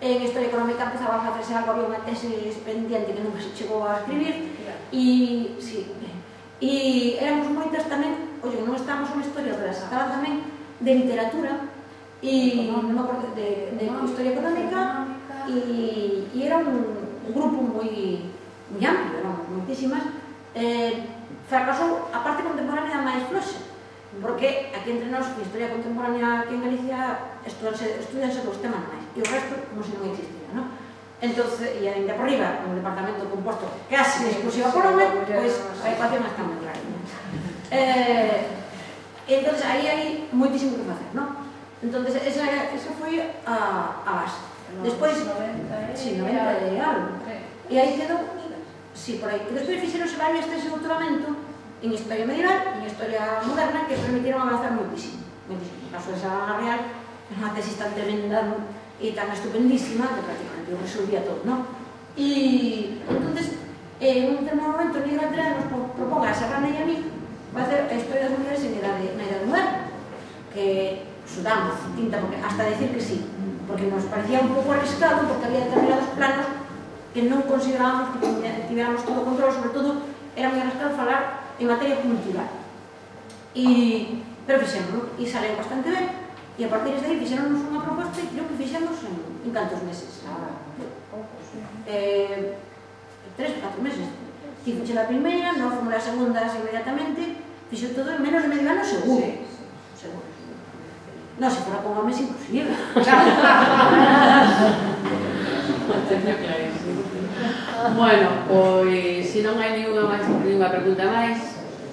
en Historia Económica empezaba a facerse algo, había unha tese pendiente que nunca se chegou a escribir, e, sí, e éramos moitas tamén, oye, non estábamos en Historia, pero estaba tamén de literatura, e non me acordo, de, de Historia Económica, e, e era un, un grupo moi moi amplio, non? Moitísimas. Eh, fracasou a parte contemporánea máis floxa, porque aquí entre nós, a historia contemporánea aquí en Galicia, estudanse, estudanse dos temas máis, e o resto como se non existira, non? Entonces, e ainda por riba, un departamento composto casi exclusiva por home, pois a ecuación está moi clara. Eh, entonces, aí hai moitísimo que facer, non? Entonces, esa, esa foi a, a base. Despois, sí, 90 e algo. E aí quedou si por aí. E despois fixeronse varios teses de doutoramento en historia medieval e en historia moderna que permitiron avanzar moitísimo. moitísimo. No caso de Sabana Real, unha tesis tan tremenda e tan estupendísima que prácticamente o resolvía todo, non? E, entonces, eh, en un determinado momento, Miguel Andrea nos propón a Serrana e a mí facer a historia das mulleres en edade, na edade moderna, que sudamos, tinta, porque hasta decir que sí, porque nos parecía un pouco arriscado, porque había determinados planos que non considerábamos que tiveramos todo o control, sobre todo era moi arriscado falar en materia cultural. E, pero fixémoslo, e saleu bastante ben, e a partir de aí fixéronos unha proposta e creo que fixemos en, en cantos meses. Ahora, eh, tres, catro meses. Ti fixe a primeira, non fomos a segunda inmediatamente, fixo todo en menos de medio ano seguro. Sí, sí. Seguro. Non, se fora con homes imposible. Claro bueno, pois se non hai ninguna, máis, ninguna pregunta máis,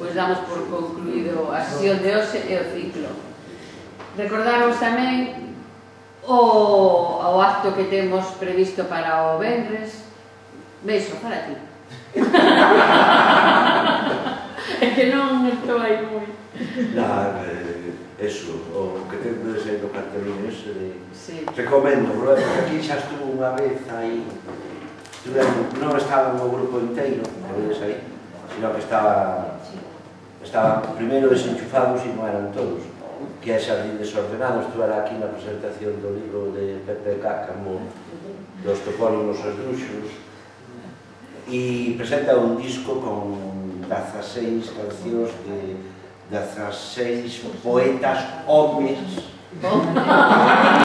pois damos por concluído a sesión de hoxe e o ciclo. Recordamos tamén o, o acto que temos previsto para o Benres. Beijo, para ti. é que non estou aí moi. Nah, eh, eso, o que ten de ser do cartelín ese de... Sí. Recomendo, porque aquí xa estuvo unha vez aí Estuve, non estaba no grupo inteiro, vedes aí, sino que estaba estaban primeiro desenchufados e non eran todos que é Xardín Desordenado estuvera aquí na presentación do libro de Pepe Cácamo dos topónimos esdruxos, e presenta un disco con 16 cancións de 16 poetas homens oh.